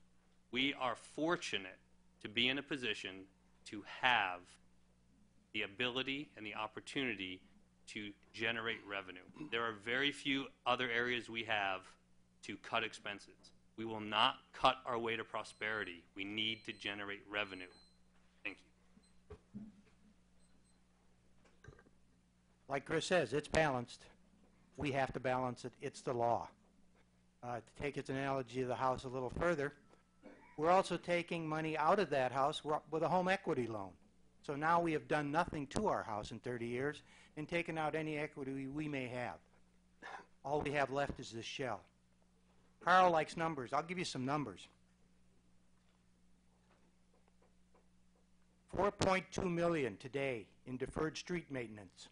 We are fortunate to be in a position to have the ability and the opportunity to generate revenue. There are very few other areas we have to cut expenses. We will not cut our way to prosperity. We need to generate revenue. Thank you. Like Chris says, it's balanced. We have to balance it. It's the law. Uh, to take its analogy of the house a little further, we're also taking money out of that house with a home equity loan. So now we have done nothing to our house in 30 years and taken out any equity we may have. All we have left is this shell. Carl likes numbers. I'll give you some numbers. 4.2 million today in deferred street maintenance.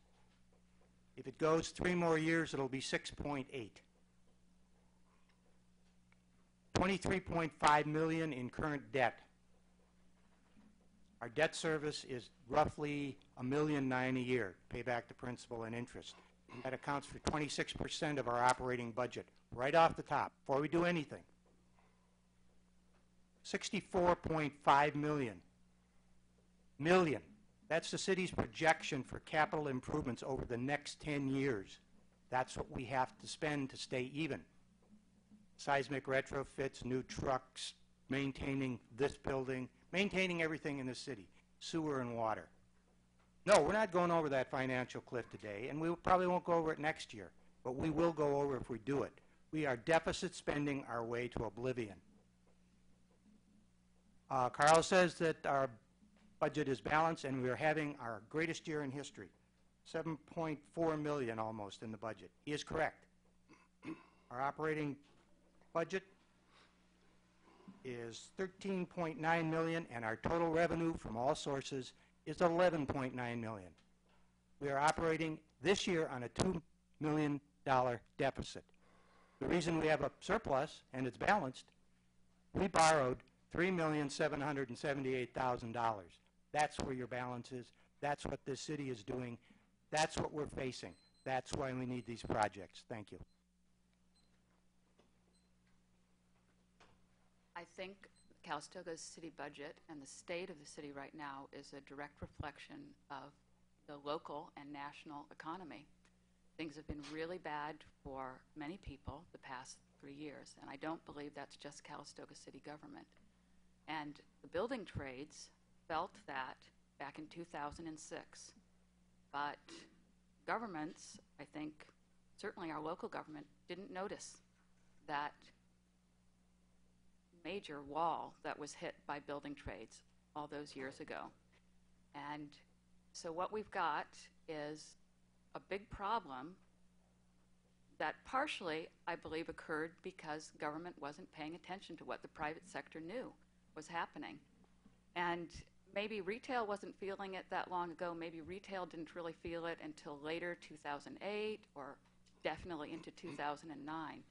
If it goes three more years, it'll be 6.8. 23.5 million in current debt. Our debt service is roughly a million nine a year, pay back the principal and interest. That accounts for 26% of our operating budget, right off the top, before we do anything. 64.5 million. Million. That's the city's projection for capital improvements over the next 10 years. That's what we have to spend to stay even. Seismic retrofits, new trucks, maintaining this building, maintaining everything in the city, sewer and water. No, we're not going over that financial cliff today, and we probably won't go over it next year, but we will go over if we do it. We are deficit spending our way to oblivion. Uh, Carl says that our budget is balanced, and we are having our greatest year in history. 7.4 million almost in the budget. He is correct. Our operating budget is 13.9 million, and our total revenue from all sources is 11.9 million. We are operating this year on a $2 million deficit. The reason we have a surplus and it's balanced, we borrowed $3,778,000. That's where your balance is. That's what this city is doing. That's what we're facing. That's why we need these projects. Thank you. I think Calistoga's city budget and the state of the city right now is a direct reflection of the local and national economy. Things have been really bad for many people the past three years, and I don't believe that's just Calistoga city government. And the building trades felt that back in 2006. But governments, I think, certainly our local government, didn't notice that major wall that was hit by building trades all those years ago. And so what we've got is a big problem that partially, I believe, occurred because government wasn't paying attention to what the private sector knew was happening. And maybe retail wasn't feeling it that long ago. Maybe retail didn't really feel it until later, 2008, or definitely into 2009.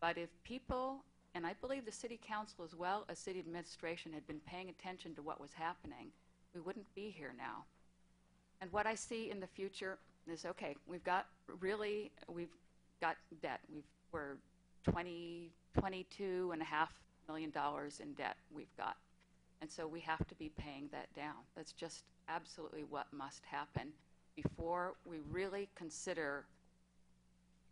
But if people, and I believe the city council as well as city administration had been paying attention to what was happening, we wouldn't be here now. And what I see in the future is okay, we've got really, we've got debt. We've, we're 20, 22 and a half million dollars in debt we've got. And so we have to be paying that down. That's just absolutely what must happen before we really consider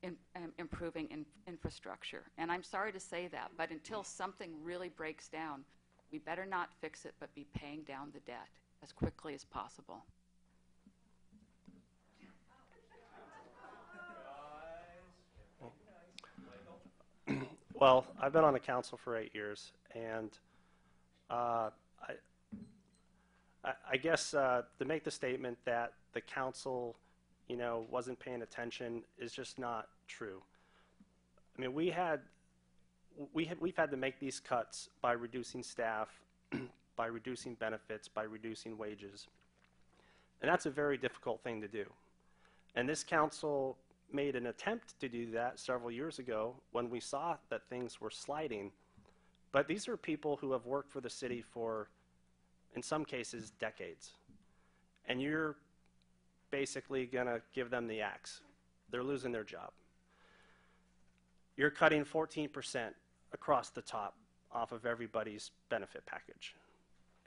in, um, improving in, infrastructure. And I'm sorry to say that, but until something really breaks down, we better not fix it, but be paying down the debt as quickly as possible. Well, I've been on the council for eight years, and uh, I, I- guess uh, to make the statement that the council, you know, wasn't paying attention is just not true. I mean, we had, we had, we've had to make these cuts by reducing staff, by reducing benefits, by reducing wages. And that's a very difficult thing to do. And this council made an attempt to do that several years ago when we saw that things were sliding. But these are people who have worked for the city for, in some cases, decades. And you're basically going to give them the axe. They're losing their job. You're cutting 14% across the top off of everybody's benefit package.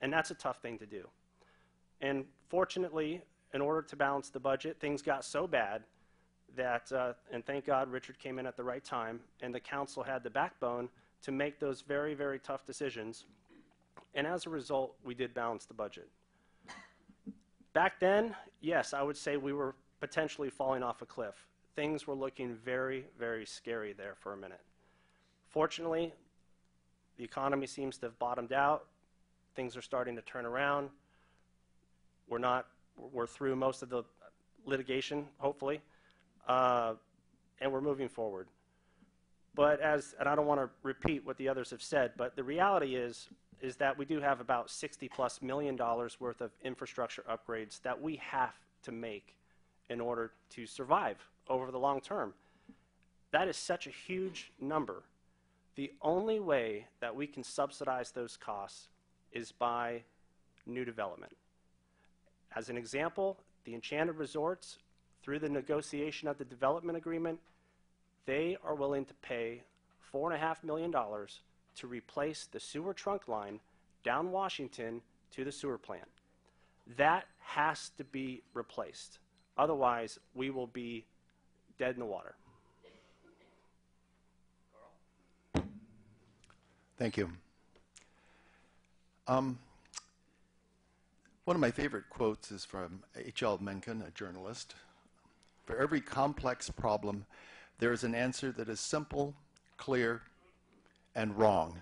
And that's a tough thing to do. And fortunately, in order to balance the budget, things got so bad that, uh, and thank God Richard came in at the right time, and the council had the backbone to make those very, very tough decisions. And as a result, we did balance the budget. Back then, yes, I would say we were potentially falling off a cliff. Things were looking very, very scary there for a minute. Fortunately, the economy seems to have bottomed out. Things are starting to turn around. We're not, we're through most of the litigation, hopefully. Uh, and we're moving forward. But as, and I don't want to repeat what the others have said, but the reality is, is that we do have about 60 plus million dollars worth of infrastructure upgrades that we have to make in order to survive over the long term. That is such a huge number. The only way that we can subsidize those costs is by new development. As an example, the Enchanted Resorts, through the negotiation of the development agreement, they are willing to pay $4.5 million to replace the sewer trunk line down Washington to the sewer plant. That has to be replaced. Otherwise, we will be dead in the water. Thank you. Um, one of my favorite quotes is from H.L. Mencken, a journalist. For every complex problem, there is an answer that is simple, clear, and wrong.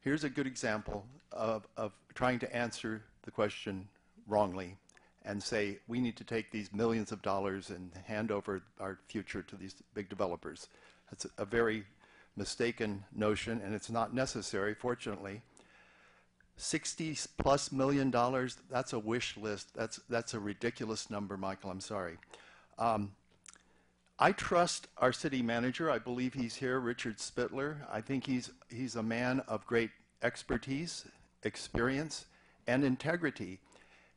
Here's a good example of, of trying to answer the question wrongly and say, we need to take these millions of dollars and hand over our future to these big developers. That's a very mistaken notion, and it's not necessary, fortunately. 60 plus million dollars, that's a wish list. That's, that's a ridiculous number, Michael. I'm sorry. Um, I trust our city manager. I believe he's here, Richard Spitler. I think he's, he's a man of great expertise, experience, and integrity.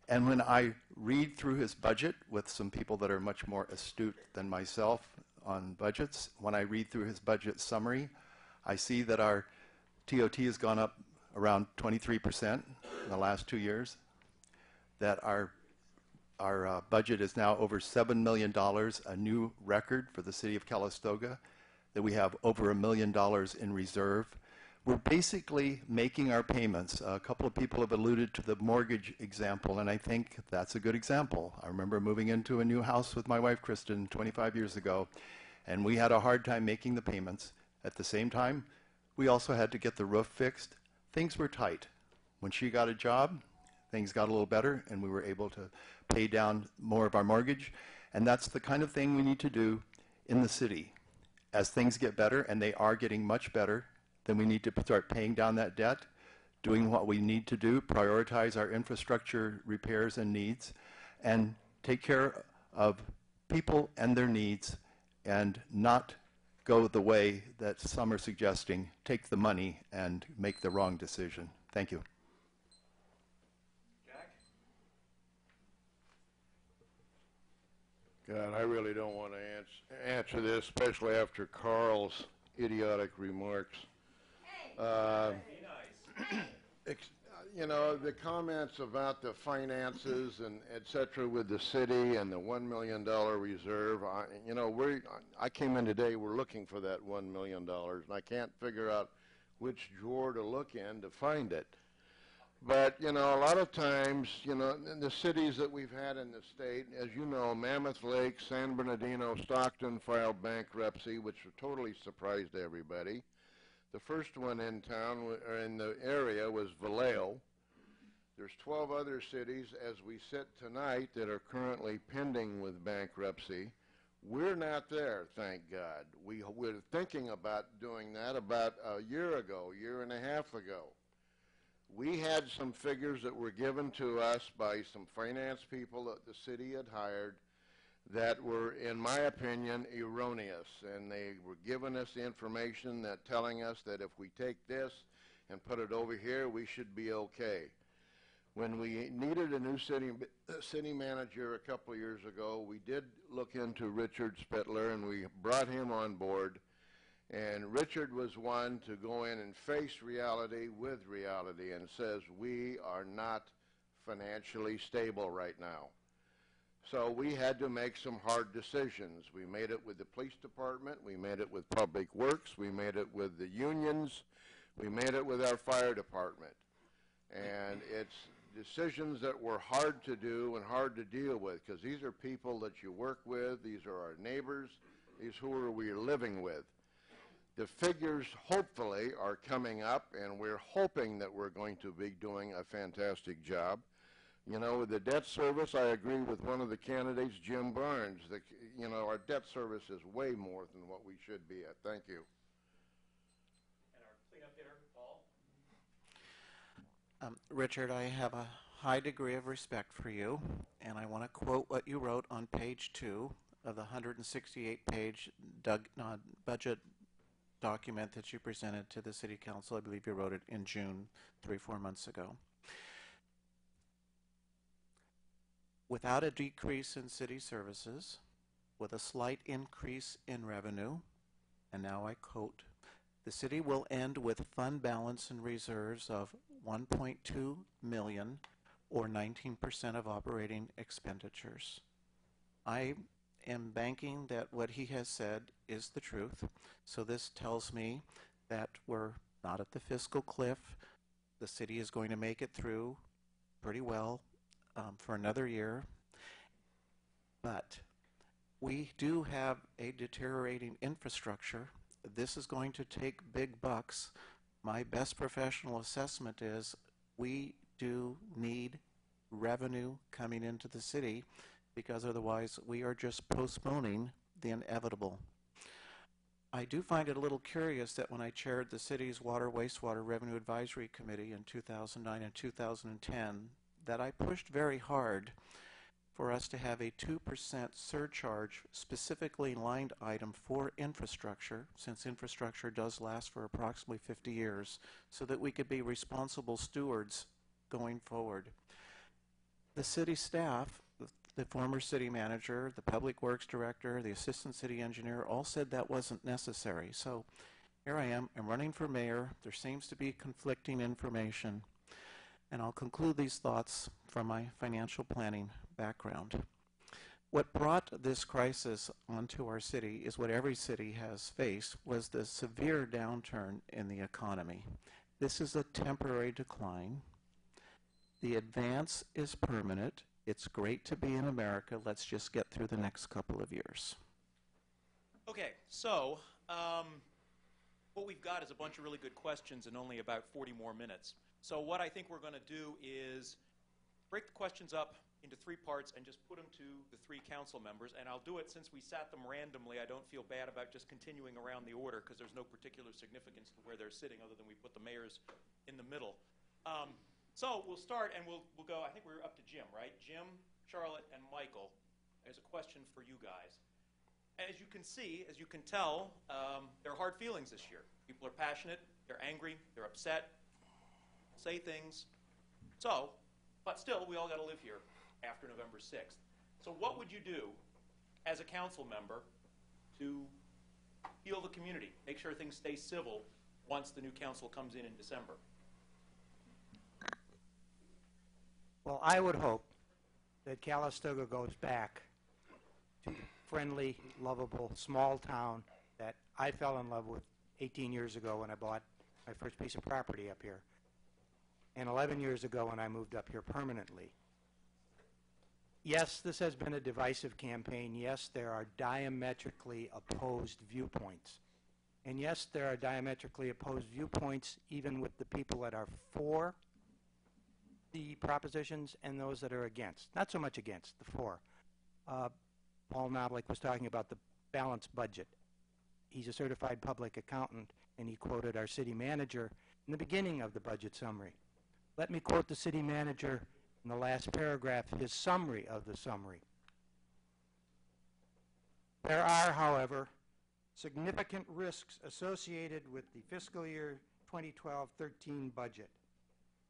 And when I read through his budget with some people that are much more astute than myself on budgets, when I read through his budget summary, I see that our TOT has gone up around 23% in the last two years, that our our uh, budget is now over $7 million, a new record for the city of Calistoga, that we have over a million dollars in reserve. We're basically making our payments. A couple of people have alluded to the mortgage example, and I think that's a good example. I remember moving into a new house with my wife, Kristen, 25 years ago, and we had a hard time making the payments. At the same time, we also had to get the roof fixed. Things were tight. When she got a job, things got a little better, and we were able to pay down more of our mortgage. And that's the kind of thing we need to do in the city. As things get better, and they are getting much better, then we need to start paying down that debt, doing what we need to do, prioritize our infrastructure repairs and needs, and take care of people and their needs, and not go the way that some are suggesting, take the money and make the wrong decision. Thank you. God, I really don't want to ans- answer this, especially after Carl's idiotic remarks. Uh, ex- You know, the comments about the finances and et cetera with the city and the $1 million reserve, I, you know, we I came in today, we're looking for that $1 million, and I can't figure out which drawer to look in to find it. But, you know, a lot of times, you know, in the cities that we've had in the state, as you know, Mammoth Lake, San Bernardino, Stockton filed bankruptcy, which totally surprised everybody. The first one in town, or in the area, was Vallejo. There's 12 other cities as we sit tonight that are currently pending with bankruptcy. We're not there, thank God. We were thinking about doing that about a year ago, year and a half ago. We had some figures that were given to us by some finance people that the city had hired that were, in my opinion, erroneous. And they were giving us information that telling us that if we take this and put it over here, we should be okay. When we needed a new city, city manager a couple of years ago, we did look into Richard Spitler and we brought him on board. And Richard was one to go in and face reality with reality and says, we are not financially stable right now. So we had to make some hard decisions. We made it with the police department, we made it with public works, we made it with the unions, we made it with our fire department. And it's decisions that were hard to do and hard to deal with because these are people that you work with, these are our neighbors, these who are we living with. The figures hopefully are coming up and we're hoping that we're going to be doing a fantastic job. You know, the debt service, I agree with one of the candidates, Jim Barnes. The, you know, our debt service is way more than what we should be at. Thank you. And our cleanup hitter, Paul? Um, Richard, I have a high degree of respect for you, and I want to quote what you wrote on page two of the 168-page Doug, uh, budget document that you presented to the City Council. I believe you wrote it in June, three, four months ago. Without a decrease in city services, with a slight increase in revenue, and now I quote, the city will end with fund balance and reserves of 1.2 million or 19% of operating expenditures. I am banking that what he has said is the truth. So this tells me that we're not at the fiscal cliff. The city is going to make it through pretty well um, for another year. But we do have a deteriorating infrastructure. This is going to take big bucks. My best professional assessment is we do need revenue coming into the city because otherwise we are just postponing the inevitable. I do find it a little curious that when I chaired the city's Water Wastewater Revenue Advisory Committee in 2009 and 2010, that I pushed very hard for us to have a 2% surcharge specifically lined item for infrastructure, since infrastructure does last for approximately 50 years, so that we could be responsible stewards going forward. The city staff, the former city manager, the public works director, the assistant city engineer all said that wasn't necessary. So here I am, I'm running for mayor. There seems to be conflicting information. And I'll conclude these thoughts from my financial planning background. What brought this crisis onto our city is what every city has faced was the severe downturn in the economy. This is a temporary decline. The advance is permanent. It's great to be in America. Let's just get through the next couple of years. Okay, so um, what we've got is a bunch of really good questions and only about 40 more minutes. So what I think we're going to do is break the questions up into three parts and just put them to the three council members. And I'll do it since we sat them randomly. I don't feel bad about just continuing around the order because there's no particular significance to where they're sitting other than we put the mayors in the middle. Um, so we'll start and we'll, we'll go, I think we're up to Jim, right? Jim, Charlotte, and Michael. There's a question for you guys. As you can see, as you can tell, um, there are hard feelings this year. People are passionate, they're angry, they're upset, say things. So, but still, we all got to live here after November 6th. So what would you do as a council member to heal the community, make sure things stay civil once the new council comes in in December? Well, I would hope that Calistoga goes back to the friendly, lovable, small town that I fell in love with 18 years ago when I bought my first piece of property up here, and 11 years ago when I moved up here permanently. Yes, this has been a divisive campaign. Yes, there are diametrically opposed viewpoints. And yes, there are diametrically opposed viewpoints even with the people that are for the propositions and those that are against. Not so much against, the four. Uh, Paul Knoblich was talking about the balanced budget. He's a certified public accountant, and he quoted our city manager in the beginning of the budget summary. Let me quote the city manager in the last paragraph, his summary of the summary. There are, however, significant risks associated with the fiscal year 2012-13 budget.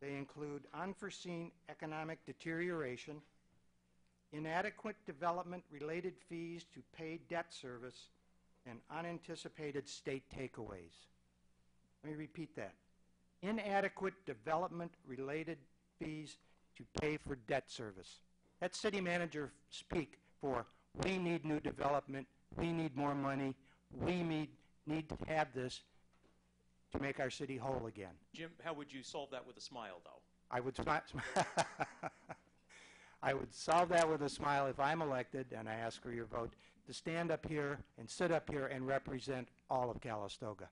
They include unforeseen economic deterioration, inadequate development-related fees to pay debt service, and unanticipated state takeaways. Let me repeat that. Inadequate development-related fees to pay for debt service. Let city manager speak for, we need new development, we need more money, we need, need to have this to make our city whole again. Jim, how would you solve that with a smile, though? I would smi- I would solve that with a smile if I'm elected, and I ask for your vote, to stand up here and sit up here and represent all of Calistoga.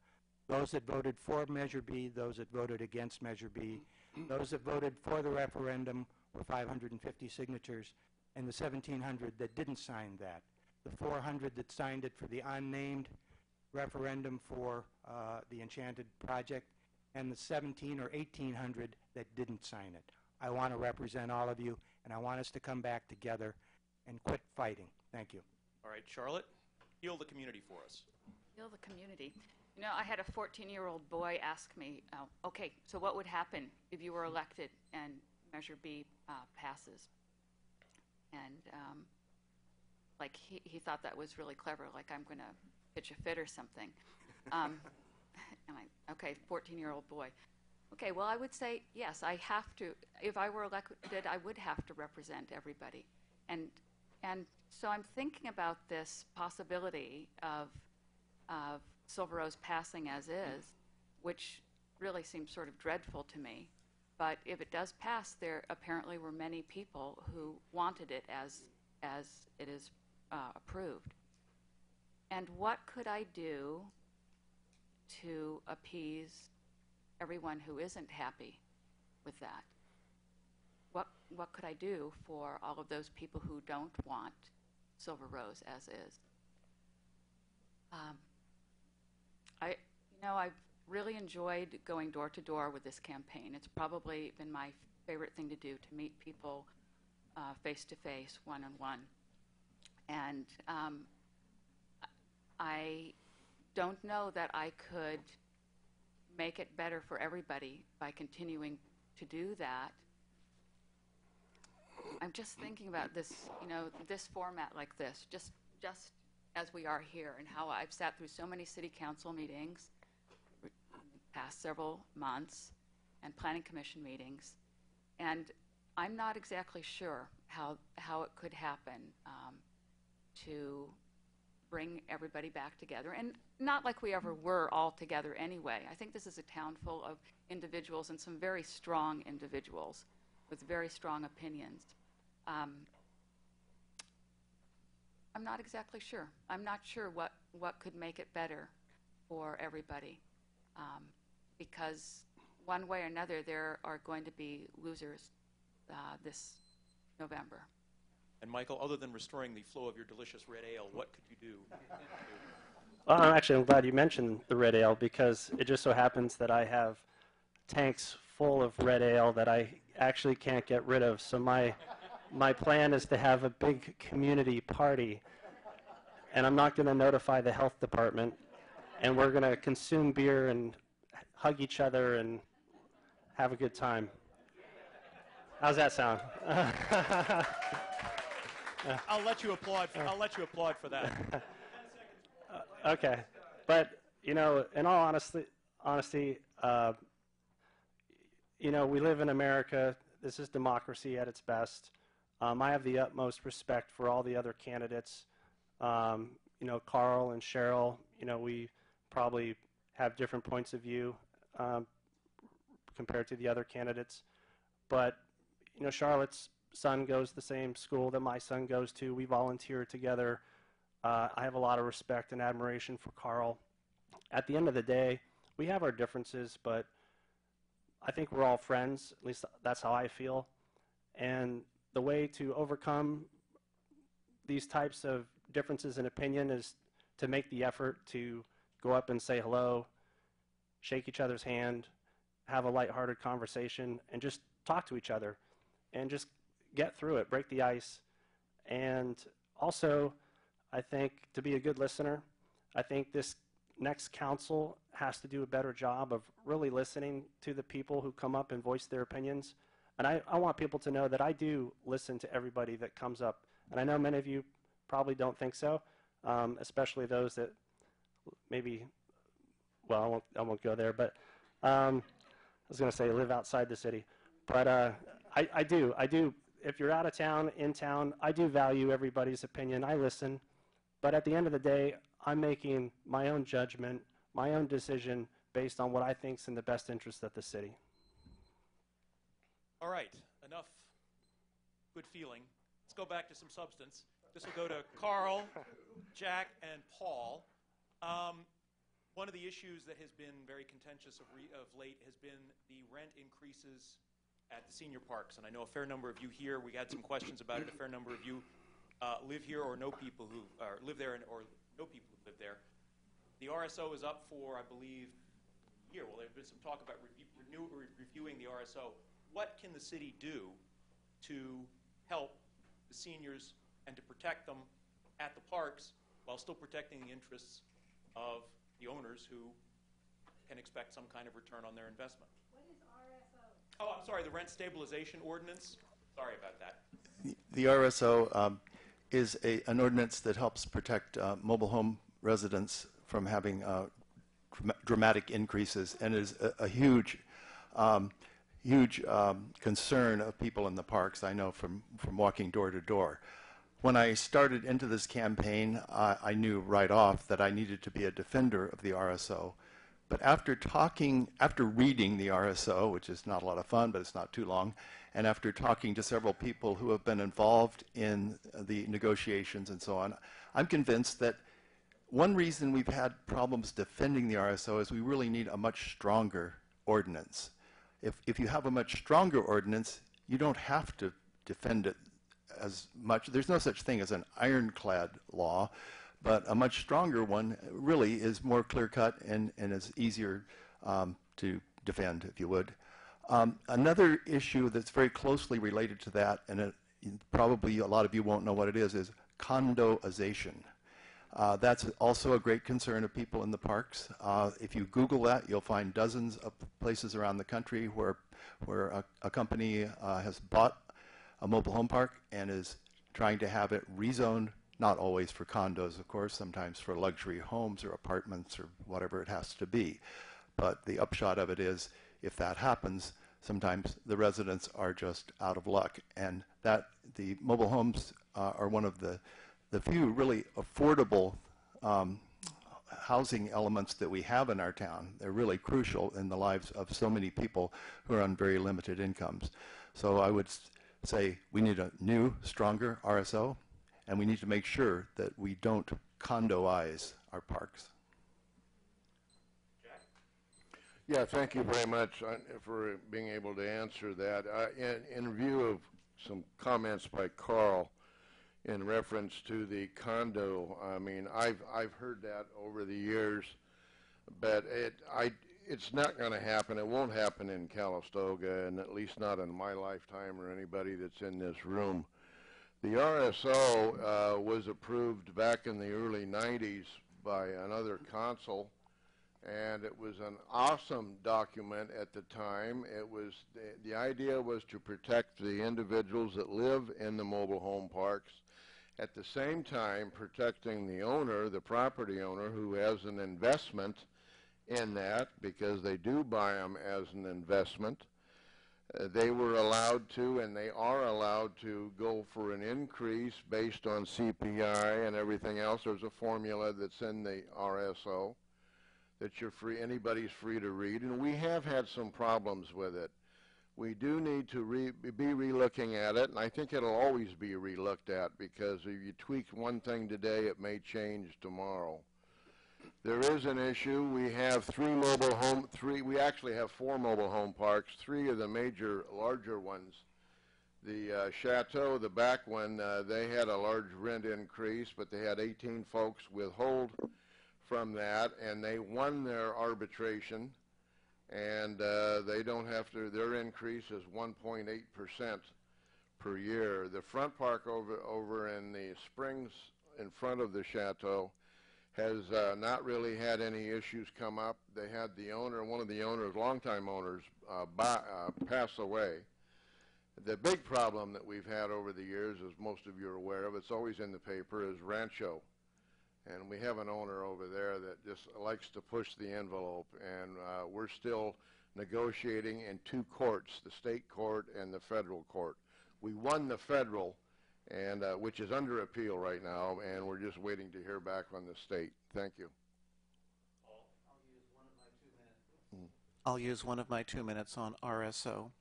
Those that voted for Measure B, those that voted against Measure B, those that voted for the referendum were 550 signatures, and the 1,700 that didn't sign that. The 400 that signed it for the unnamed referendum for uh, the Enchanted project, and the 17 or 1,800 that didn't sign it. I want to represent all of you, and I want us to come back together and quit fighting. Thank you. All right, Charlotte, heal the community for us. Heal the community. You know, I had a 14-year-old boy ask me, uh, okay, so what would happen if you were elected and Measure B uh, passes? And um, like he, he thought that was really clever, like I'm going to pitch a fit or something. Um, and I, okay, 14-year-old boy. Okay, well, I would say yes. I have to. If I were elected, I would have to represent everybody, and and so I'm thinking about this possibility of of Silver Rose passing as is, which really seems sort of dreadful to me. But if it does pass, there apparently were many people who wanted it as as it is uh, approved. And what could I do to appease everyone who isn't happy with that? What, what could I do for all of those people who don't want Silver Rose as is? Um, I, you know, I've really enjoyed going door to door with this campaign. It's probably been my favorite thing to do to meet people uh, face to face, one on one. And um, I don't know that I could make it better for everybody by continuing to do that. I'm just thinking about this, you know, this format like this, just just as we are here, and how I've sat through so many city council meetings past several months, and planning commission meetings, and I'm not exactly sure how how it could happen um, to bring everybody back together. And not like we ever were all together anyway. I think this is a town full of individuals and some very strong individuals with very strong opinions. Um, I'm not exactly sure. I'm not sure what, what could make it better for everybody. Um, because one way or another, there are going to be losers uh, this November. And Michael, other than restoring the flow of your delicious red ale, what could you do? Well, I'm actually I'm glad you mentioned the red ale because it just so happens that I have tanks full of red ale that I actually can't get rid of. So my my plan is to have a big community party, and I'm not going to notify the health department, and we're going to consume beer and hug each other and have a good time. How's that sound? I'll let you applaud. For, I'll let you applaud for that. Okay, but you know, in all honesty, honesty, uh, you know, we live in America. This is democracy at its best. Um, I have the utmost respect for all the other candidates. Um, you know, Carl and Cheryl. You know, we probably have different points of view um, compared to the other candidates, but you know, Charlotte's son goes to the same school that my son goes to. We volunteer together. Uh, I have a lot of respect and admiration for Carl. At the end of the day, we have our differences, but I think we're all friends. At least that's how I feel. And the way to overcome these types of differences in opinion is to make the effort to go up and say hello, shake each other's hand, have a lighthearted conversation, and just talk to each other and just get through it, break the ice. And also, I think to be a good listener, I think this next council has to do a better job of really listening to the people who come up and voice their opinions. And I, I want people to know that I do listen to everybody that comes up. And I know many of you probably don't think so, um, especially those that maybe, well, I won't, I won't go there, but um, I was going to say live outside the city. But uh, I, I do. I do. If you're out of town, in town, I do value everybody's opinion. I listen. But at the end of the day, I'm making my own judgment, my own decision based on what I think is in the best interest of the city. All right, enough good feeling. Let's go back to some substance. This will go to Carl, Jack, and Paul. Um, one of the issues that has been very contentious of, of late has been the rent increases at the senior parks, and I know a fair number of you here, we had some questions about it, a fair number of you uh, live here or know people who, live there and- or know people who live there. The RSO is up for, I believe, a year. Well, there's been some talk about review- renew- re- reviewing the RSO. What can the city do to help the seniors and to protect them at the parks while still protecting the interests of the owners who can expect some kind of return on their investment? Oh, I'm sorry, the rent stabilization ordinance. Sorry about that. The RSO um, is a, an ordinance that helps protect uh, mobile home residents from having uh, dramatic increases and is a, a huge, um, huge um, concern of people in the parks. I know from, from walking door to door. When I started into this campaign, uh, I knew right off that I needed to be a defender of the RSO. But after talking, after reading the RSO, which is not a lot of fun, but it's not too long, and after talking to several people who have been involved in the negotiations and so on, I'm convinced that one reason we've had problems defending the RSO is we really need a much stronger ordinance. If, if you have a much stronger ordinance, you don't have to defend it as much. There's no such thing as an ironclad law, but a much stronger one really is more clear cut and, and is easier um, to defend, if you would. Um, another issue that's very closely related to that, and it, probably a lot of you won't know what it is, is condoization. Uh, that's also a great concern of people in the parks. Uh, if you Google that, you'll find dozens of places around the country where, where a, a company uh, has bought a mobile home park and is trying to have it rezoned, not always for condos, of course, sometimes for luxury homes or apartments or whatever it has to be. But the upshot of it is, if that happens, sometimes the residents are just out of luck. And that the mobile homes uh, are one of the, the few really affordable um, housing elements that we have in our town. They're really crucial in the lives of so many people who are on very limited incomes. So I would say we need a new, stronger RSO, and we need to make sure that we don't condoize our parks. Yeah, thank you very much uh, for being able to answer that. Uh, In in view of some comments by Carl in reference to the condo, I mean, I've I've heard that over the years, but it, I, it's not going to happen. It won't happen in Calistoga, and at least not in my lifetime or anybody that's in this room. The RSO uh, was approved back in the early 90s by another consul, and it was an awesome document at the time. It was the, the idea was to protect the individuals that live in the mobile home parks, at the same time protecting the owner, the property owner, who has an investment in that because they do buy them as an investment. They were allowed to, and they are allowed to go for an increase based on CPI and everything else. There's a formula that's in the RSO that you're free, anybody's free to read, and we have had some problems with it. We do need to re, be relooking at it, and I think it'll always be relooked at because if you tweak one thing today, it may change tomorrow. There is an issue. We have three mobile home, three, we actually have four mobile home parks, three of the major, larger ones. The uh, Chateau, the back one, uh, they had a large rent increase, but they had 18 folks withhold from that, and they won their arbitration, and uh, they don't have to, their increase is 1.8% per year. The front park over, over in the Springs in front of the Chateau has uh, not really had any issues come up. They had the owner, one of the owners, longtime owners, uh, uh, pass away. The big problem that we've had over the years, as most of you are aware of, it's always in the paper, is Rancho. And we have an owner over there that just likes to push the envelope, and uh, we're still negotiating in two courts, the state court and the federal court. We won the federal, and uh, which is under appeal right now, and we're just waiting to hear back from the state. Thank you. I'll use one of my two minutes on RSO.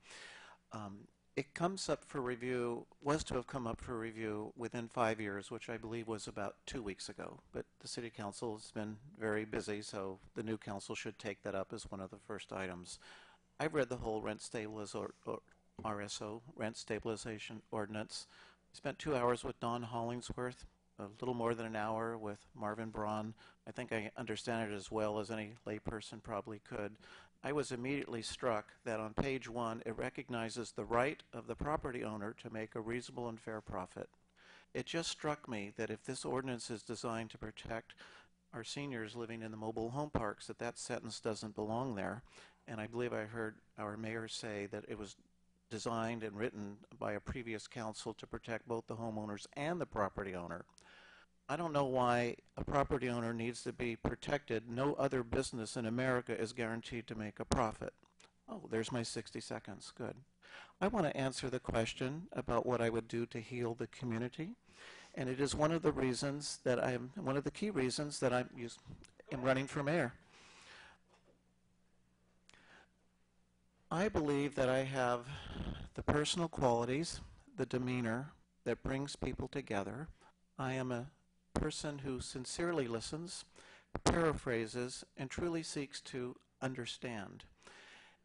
Um, it comes up for review, was to have come up for review within five years, which I believe was about two weeks ago. But the city council has been very busy, so the new council should take that up as one of the first items. I've read the whole rent stabiliz- or, or RSO, rent stabilization ordinance. Spent two hours with Don Hollingsworth, a little more than an hour with Marvin Braun. I think I understand it as well as any layperson probably could. I was immediately struck that on page one, it recognizes the right of the property owner to make a reasonable and fair profit. It just struck me that if this ordinance is designed to protect our seniors living in the mobile home parks, that that sentence doesn't belong there. And I believe I heard our mayor say that it was designed and written by a previous council to protect both the homeowners and the property owner. I don't know why a property owner needs to be protected. No other business in America is guaranteed to make a profit. Oh, there's my 60 seconds. Good. I want to answer the question about what I would do to heal the community. And it is one of the reasons that I'm, one of the key reasons that I'm am running for mayor. I believe that I have the personal qualities, the demeanor that brings people together. I am a person who sincerely listens, paraphrases, and truly seeks to understand.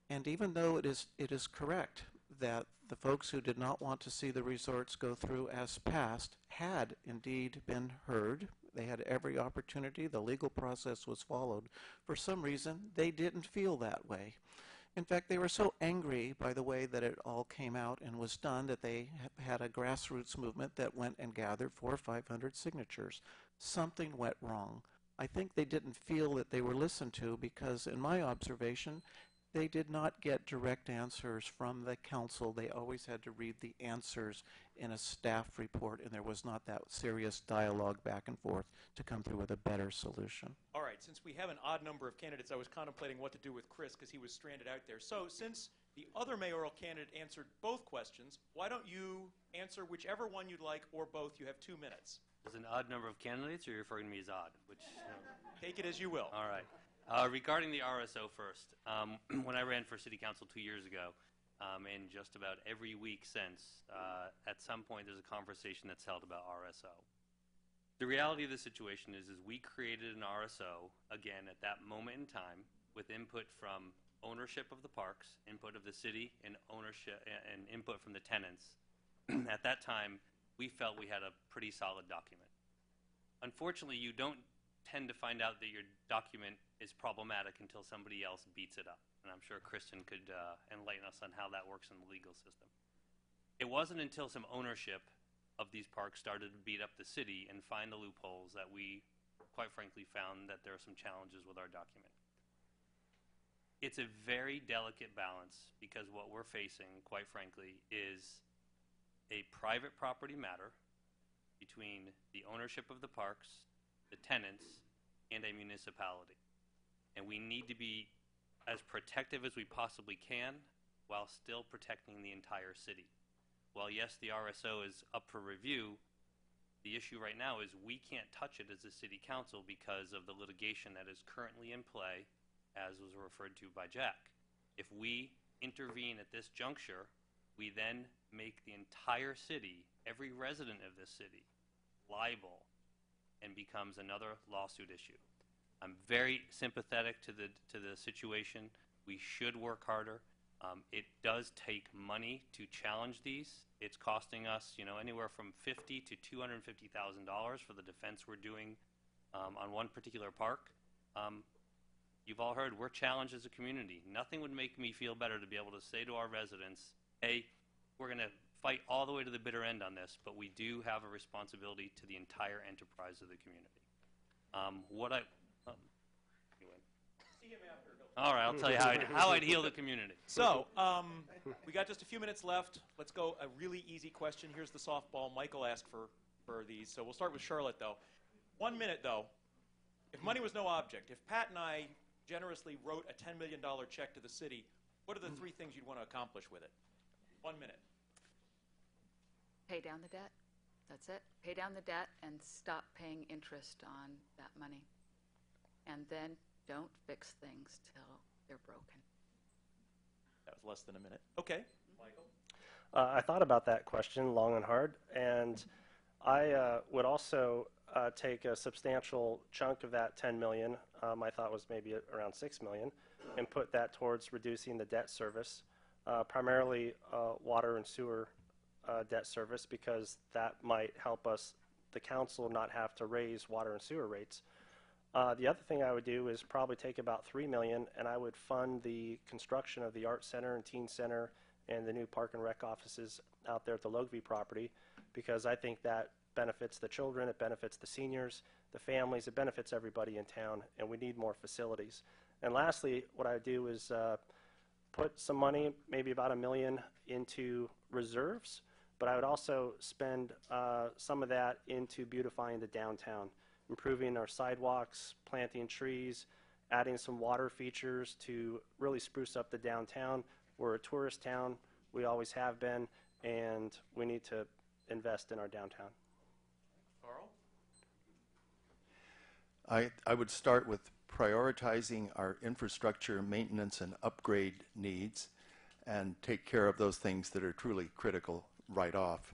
And even though it is, it is correct that the folks who did not want to see the resorts go through as passed had indeed been heard, they had every opportunity, the legal process was followed. For some reason, they didn't feel that way. In fact, they were so angry by the way that it all came out and was done that they had a grassroots movement that went and gathered four or five hundred signatures. Something went wrong. I think they didn't feel that they were listened to because, in my observation, they did not get direct answers from the council. They always had to read the answers in a staff report, and there was not that serious dialogue back and forth to come through with a better solution. All right, since we have an odd number of candidates, I was contemplating what to do with Chris because he was stranded out there. So, since the other mayoral candidate answered both questions, why don't you answer whichever one you'd like or both? You have two minutes. Is an odd number of candidates, or you're referring to me as odd? Which, Take it as you will. all right. Uh, regarding the RSO first, um, when I ran for city council two years ago, um, and just about every week since, uh, at some point there's a conversation that's held about RSO. The reality of the situation is, is we created an RSO again at that moment in time with input from ownership of the parks, input of the city, and ownership and input from the tenants. at that time, we felt we had a pretty solid document. Unfortunately, you don't tend to find out that your document is problematic until somebody else beats it up. And I'm sure Kristen could uh, enlighten us on how that works in the legal system. It wasn't until some ownership of these parks started to beat up the city and find the loopholes that we, quite frankly, found that there are some challenges with our document. It's a very delicate balance because what we're facing, quite frankly, is a private property matter between the ownership of the parks, the tenants, and a municipality. And we need to be as protective as we possibly can while still protecting the entire city. While, yes, the RSO is up for review, the issue right now is we can't touch it as a city council because of the litigation that is currently in play, as was referred to by Jack. If we intervene at this juncture, we then make the entire city, every resident of this city, liable and becomes another lawsuit issue. I'm very sympathetic to the to the situation. We should work harder. Um, it does take money to challenge these. It's costing us, you know, anywhere from fifty to two hundred fifty thousand dollars for the defense we're doing um, on one particular park. Um, you've all heard we're challenged as a community. Nothing would make me feel better to be able to say to our residents, "Hey, we're going to fight all the way to the bitter end on this, but we do have a responsibility to the entire enterprise of the community." Um, what I um, anyway. All right, I'll tell you how I'd, how I'd heal the community. So, um, we got just a few minutes left. Let's go a really easy question. Here's the softball. Michael asked for, for these, so we'll start with Charlotte, though. One minute, though. If money was no object, if Pat and I generously wrote a $10 million check to the city, what are the three things you'd want to accomplish with it? One minute. Pay down the debt. That's it. Pay down the debt and stop paying interest on that money. And then don't fix things till they're broken. That was less than a minute. Okay. Michael? Uh, I thought about that question long and hard, and I uh, would also uh, take a substantial chunk of that 10 million. Um, I thought was maybe around 6 million, and put that towards reducing the debt service uh, primarily uh, water and sewer uh, debt service because that might help us, the council, not have to raise water and sewer rates. Uh, the other thing I would do is probably take about three million and I would fund the construction of the art center and teen center and the new park and rec offices out there at the Logvy property because I think that benefits the children, it benefits the seniors, the families, it benefits everybody in town, and we need more facilities. And lastly, what I would do is uh, put some money, maybe about a million, into reserves, but I would also spend uh, some of that into beautifying the downtown, improving our sidewalks, planting trees, adding some water features to really spruce up the downtown. We're a tourist town, we always have been, and we need to invest in our downtown. Carl? I, I would start with prioritizing our infrastructure maintenance and upgrade needs and take care of those things that are truly critical right off.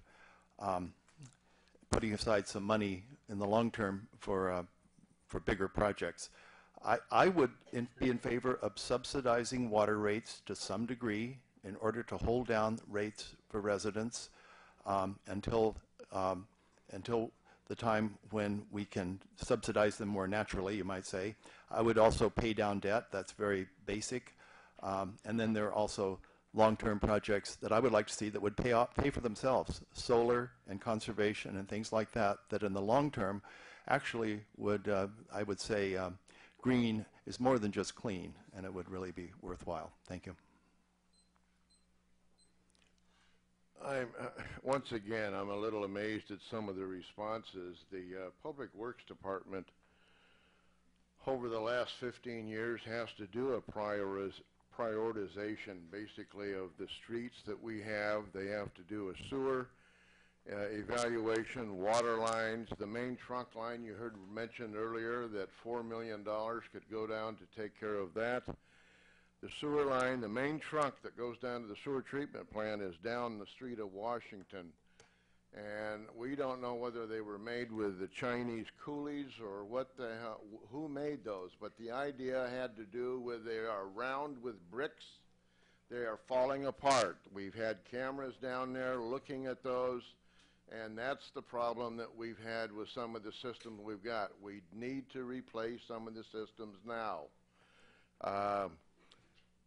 Um, putting aside some money in the long term for, uh, for bigger projects. I, I would in, be in favor of subsidizing water rates to some degree in order to hold down rates for residents um, until, um, until the time when we can subsidize them more naturally, you might say. I would also pay down debt. That's very basic. Um, and then there are also long-term projects that I would like to see that would pay off, pay for themselves, solar and conservation and things like that. That in the long term, actually would uh, I would say um, green is more than just clean, and it would really be worthwhile. Thank you. I'm, uh, once again, I'm a little amazed at some of the responses. The uh, Public Works Department, over the last 15 years, has to do a prioriz prioritization, basically, of the streets that we have. They have to do a sewer uh, evaluation, water lines, the main trunk line you heard mentioned earlier, that $4 million could go down to take care of that. The sewer line, the main trunk that goes down to the sewer treatment plant is down the street of Washington. And we don't know whether they were made with the Chinese coolies or what the hell, who made those. But the idea had to do with they are round with bricks. They are falling apart. We've had cameras down there looking at those. And that's the problem that we've had with some of the systems we've got. We need to replace some of the systems now. Um,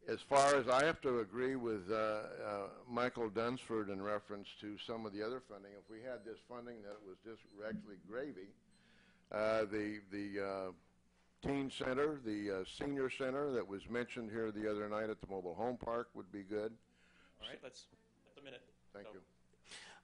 as far as I have to agree with uh, uh, Michael Dunsford in reference to some of the other funding, if we had this funding that was just directly gravy, uh, the the uh, teen center, the uh, senior center that was mentioned here the other night at the mobile home park would be good. All right, let's, at the minute. Thank So- you.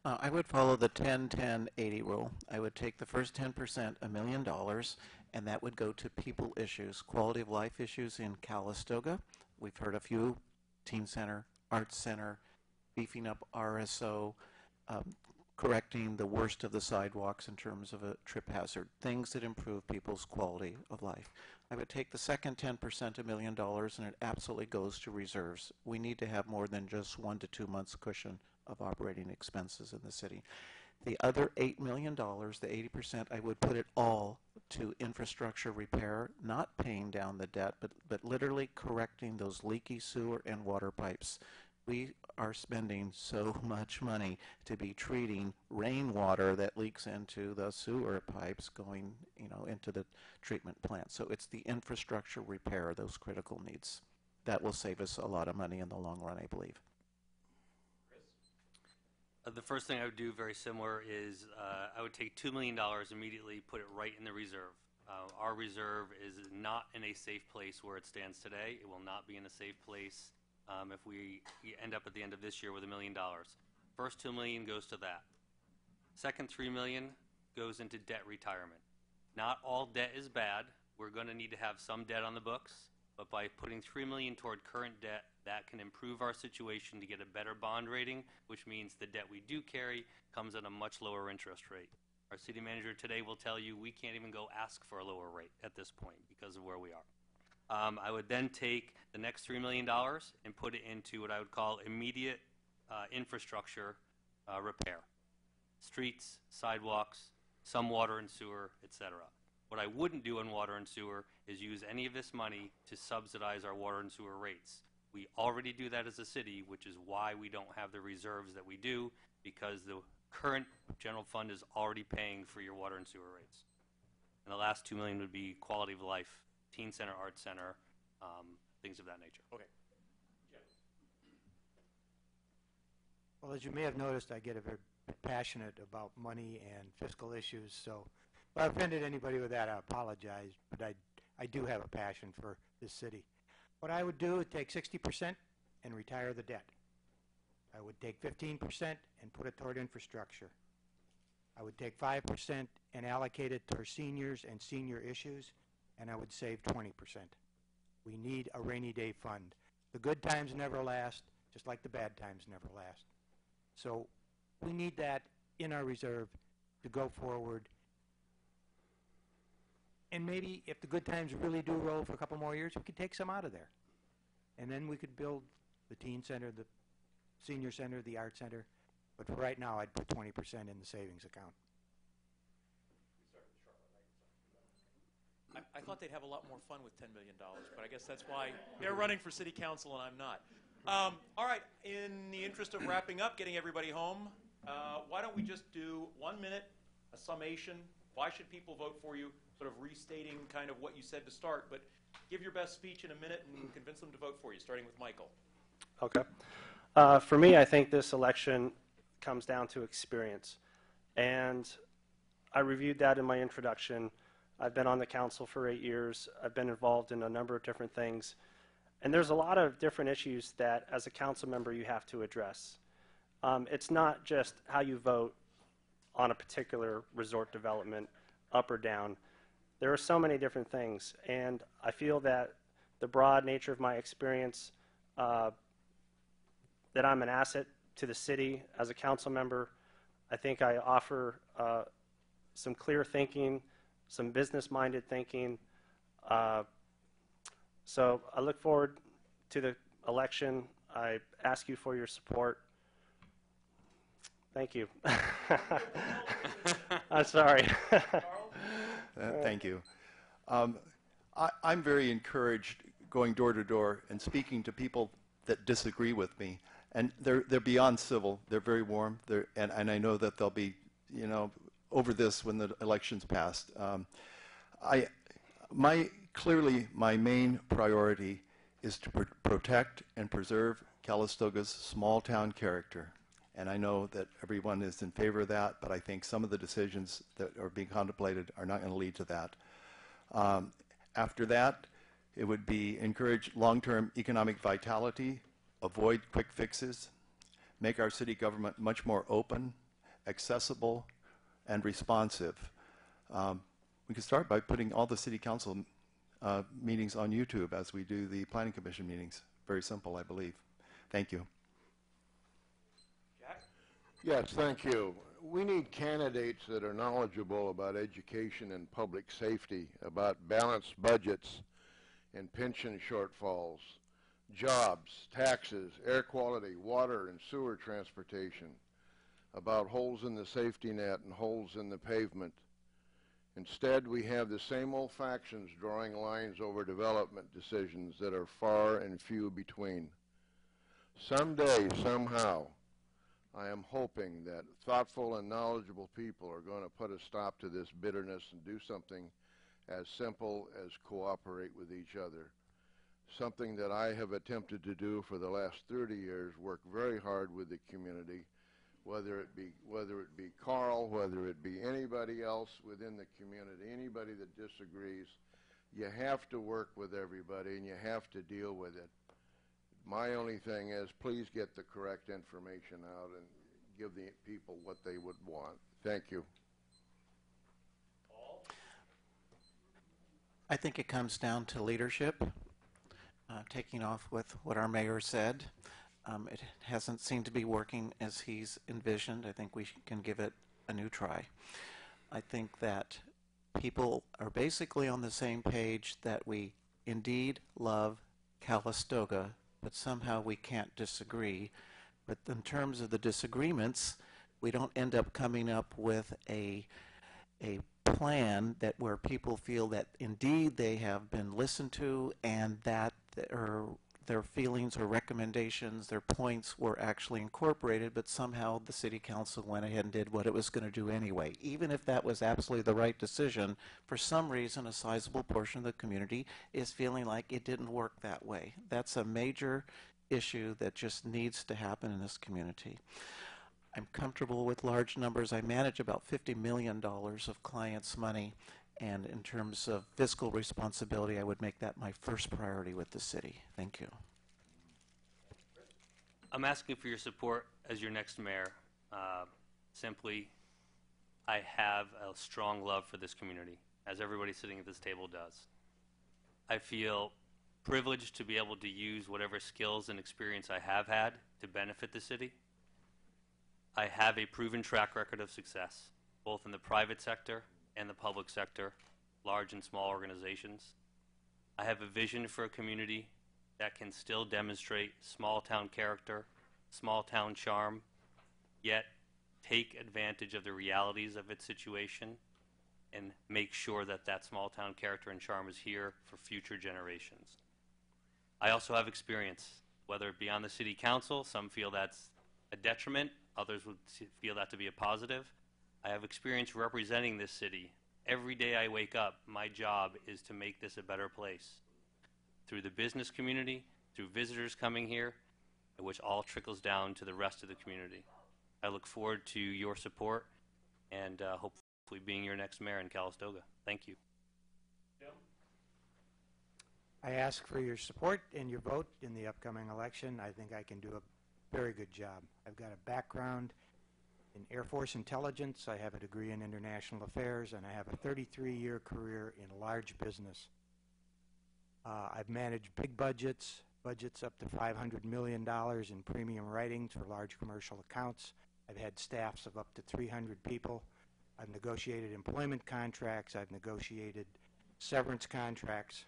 Uh, I would follow the 10-10-80 rule. I would take the first 10%, a million dollars, and that would go to people issues, quality of life issues in Calistoga. We've heard a few, teen center, arts center, beefing up RSO, um, correcting the worst of the sidewalks in terms of a trip hazard, things that improve people's quality of life. I would take the second 10%, a million dollars, and it absolutely goes to reserves. We need to have more than just one to two months cushion of operating expenses in the city. The other $8 million, the 80%, I would put it all to infrastructure repair, not paying down the debt, but, but literally correcting those leaky sewer and water pipes. We are spending so much money to be treating rainwater that leaks into the sewer pipes going, you know, into the treatment plant. So it's the infrastructure repair, those critical needs. That will save us a lot of money in the long run, I believe. Uh, The first thing I would do, very similar, is uh, I would take $2 million immediately, put it right in the reserve. Uh, Our reserve is not in a safe place where it stands today. It will not be in a safe place um, if we end up at the end of this year with a million dollars. First 2 million goes to that. Second 3 million goes into debt retirement. Not all debt is bad. We're going to need to have some debt on the books, but by putting 3 million toward current debt, that can improve our situation to get a better bond rating, which means the debt we do carry comes at a much lower interest rate. Our city manager today will tell you we can't even go ask for a lower rate at this point because of where we are. Um, I would then take the next $3 million and put it into what I would call immediate uh, infrastructure uh, repair. Streets, sidewalks, some water and sewer, etc. What I wouldn't do in water and sewer is use any of this money to subsidize our water and sewer rates. We already do that as a city, which is why we don't have the reserves that we do, because the current general fund is already paying for your water and sewer rates. And the last 2 million would be quality of life, teen center, art center, um, things of that nature. Okay. Well, as you may have noticed, I get a very passionate about money and fiscal issues, so if I offended anybody with that, I apologize, but I, I do have a passion for this city. What I would do is take 60% and retire the debt. I would take 15% and put it toward infrastructure. I would take 5% and allocate it toward seniors and senior issues, and I would save 20%. We need a rainy day fund. The good times never last, just like the bad times never last. So we need that in our reserve to go forward. And maybe if the good times really do roll for a couple more years, we could take some out of there. And then we could build the teen center, the senior center, the art center. But for right now, I'd put 20% in the savings account. I, I thought they'd have a lot more fun with $10 million, but I guess that's why they're running for city council and I'm not. Um, all right, in the interest of wrapping up, getting everybody home, uh, why don't we just do one minute, a summation? Why should people vote for you? Sort of restating kind of what you said to start, but give your best speech in a minute and convince them to vote for you, starting with Michael. Okay. Uh, for me, I think this election comes down to experience. And I reviewed that in my introduction. I've been on the council for eight years. I've been involved in a number of different things. And there's a lot of different issues that, as a council member, you have to address. Um, it's not just how you vote on a particular resort development, up or down. There are so many different things. And I feel that the broad nature of my experience uh, that I'm an asset to the city as a council member. I think I offer uh, some clear thinking, some business-minded thinking. Uh, so I look forward to the election. I ask you for your support. Thank you. I'm sorry. Uh, Thank you. Um, I, I'm very encouraged going door to door and speaking to people that disagree with me. And they're, they're beyond civil. They're very warm. They're, and, and I know that they'll be, you know, over this when the election's passed. Um, I, my, clearly, my main priority is to pr- protect and preserve Calistoga's small town character. And I know that everyone is in favor of that, but I think some of the decisions that are being contemplated are not going to lead to that. Um, after that, it would be encourage long-term economic vitality, avoid quick fixes, make our city government much more open, accessible, and responsive. Um, we could start by putting all the city council uh, meetings on YouTube as we do the planning commission meetings. Very simple, I believe. Thank you. Yes, thank you. We need candidates that are knowledgeable about education and public safety, about balanced budgets and pension shortfalls, jobs, taxes, air quality, water and sewer transportation, about holes in the safety net and holes in the pavement. Instead, we have the same old factions drawing lines over development decisions that are far and few between. Someday, somehow, I am hoping that thoughtful and knowledgeable people are going to put a stop to this bitterness and do something as simple as cooperate with each other. Something that I have attempted to do for the last 30 years, work very hard with the community, whether it be whether it be Carl, whether it be anybody else within the community, anybody that disagrees, you have to work with everybody and you have to deal with it. My only thing is please get the correct information out and give the people what they would want. Thank you. I think it comes down to leadership. Uh, taking off with what our mayor said, um, it hasn't seemed to be working as he's envisioned. I think we can give it a new try. I think that people are basically on the same page that we indeed love Calistoga, but somehow we can't disagree. But in terms of the disagreements, we don't end up coming up with a a plan that where people feel that indeed they have been listened to and that or their feelings or recommendations, their points were actually incorporated, but somehow the city council went ahead and did what it was going to do anyway. Even if that was absolutely the right decision, for some reason, a sizable portion of the community is feeling like it didn't work that way. That's a major issue that just needs to happen in this community. I'm comfortable with large numbers. I manage about $50 million of clients' money, and in terms of fiscal responsibility, I would make that my first priority with the city. Thank you. I'm asking for your support as your next mayor. Uh, Simply, I have a strong love for this community, as everybody sitting at this table does. I feel privileged to be able to use whatever skills and experience I have had to benefit the city. I have a proven track record of success, both in the private sector and the public sector, large and small organizations. I have a vision for a community that can still demonstrate small town character, small town charm, yet take advantage of the realities of its situation and make sure that that small town character and charm is here for future generations. I also have experience, whether it be on the city council, some feel that's a detriment, others would feel that to be a positive. I have experience representing this city. Every day I wake up, my job is to make this a better place through the business community, through visitors coming here, which all trickles down to the rest of the community. I look forward to your support and uh, hopefully being your next mayor in Calistoga. Thank you. I ask for your support and your vote in the upcoming election. I think I can do a very good job. I've got a background in Air Force intelligence, I have a degree in international affairs, and I have a 33-year career in large business. Uh, I've managed big budgets, budgets up to $500 million in premium writings for large commercial accounts. I've had staffs of up to 300 people. I've negotiated employment contracts. I've negotiated severance contracts.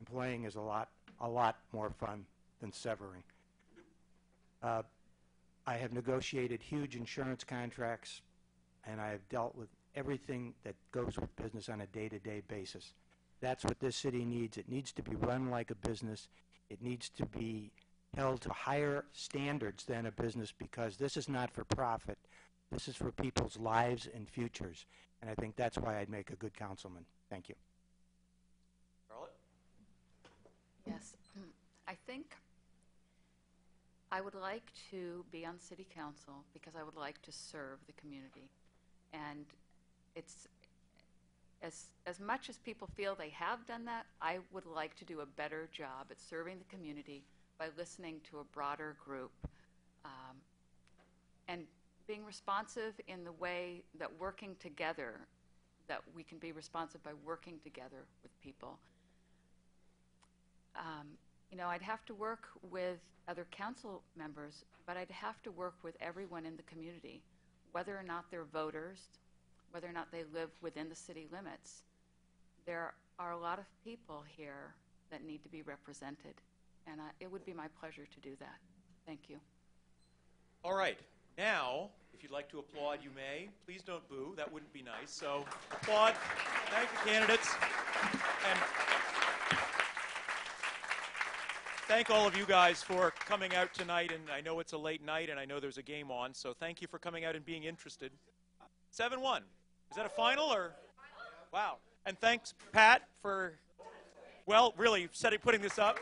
Employing is a lot, a lot more fun than severing. Uh, I have negotiated huge insurance contracts, and I have dealt with everything that goes with business on a day-to-day basis. That's what this city needs. It needs to be run like a business. It needs to be held to higher standards than a business because this is not for profit. This is for people's lives and futures. And I think that's why I'd make a good councilman. Thank you. Charlotte? Yes, I think I would like to be on city council because I would like to serve the community. And it's, as, as much as people feel they have done that, I would like to do a better job at serving the community by listening to a broader group um, and being responsive in the way that working together, that we can be responsive by working together with people um, you know, I'd have to work with other council members, but I'd have to work with everyone in the community, whether or not they're voters, whether or not they live within the city limits. There are a lot of people here that need to be represented, and it would be my pleasure to do that. Thank you. All right. Now, if you'd like to applaud, you may. Please don't boo. That wouldn't be nice. So, applaud. Thank the candidates. And thank all of you guys for coming out tonight. And I know it's a late night and I know there's a game on. So, thank you for coming out and being interested. 7 1. Is that a final or? Wow. And thanks, Pat, for, well, really setting, putting this up.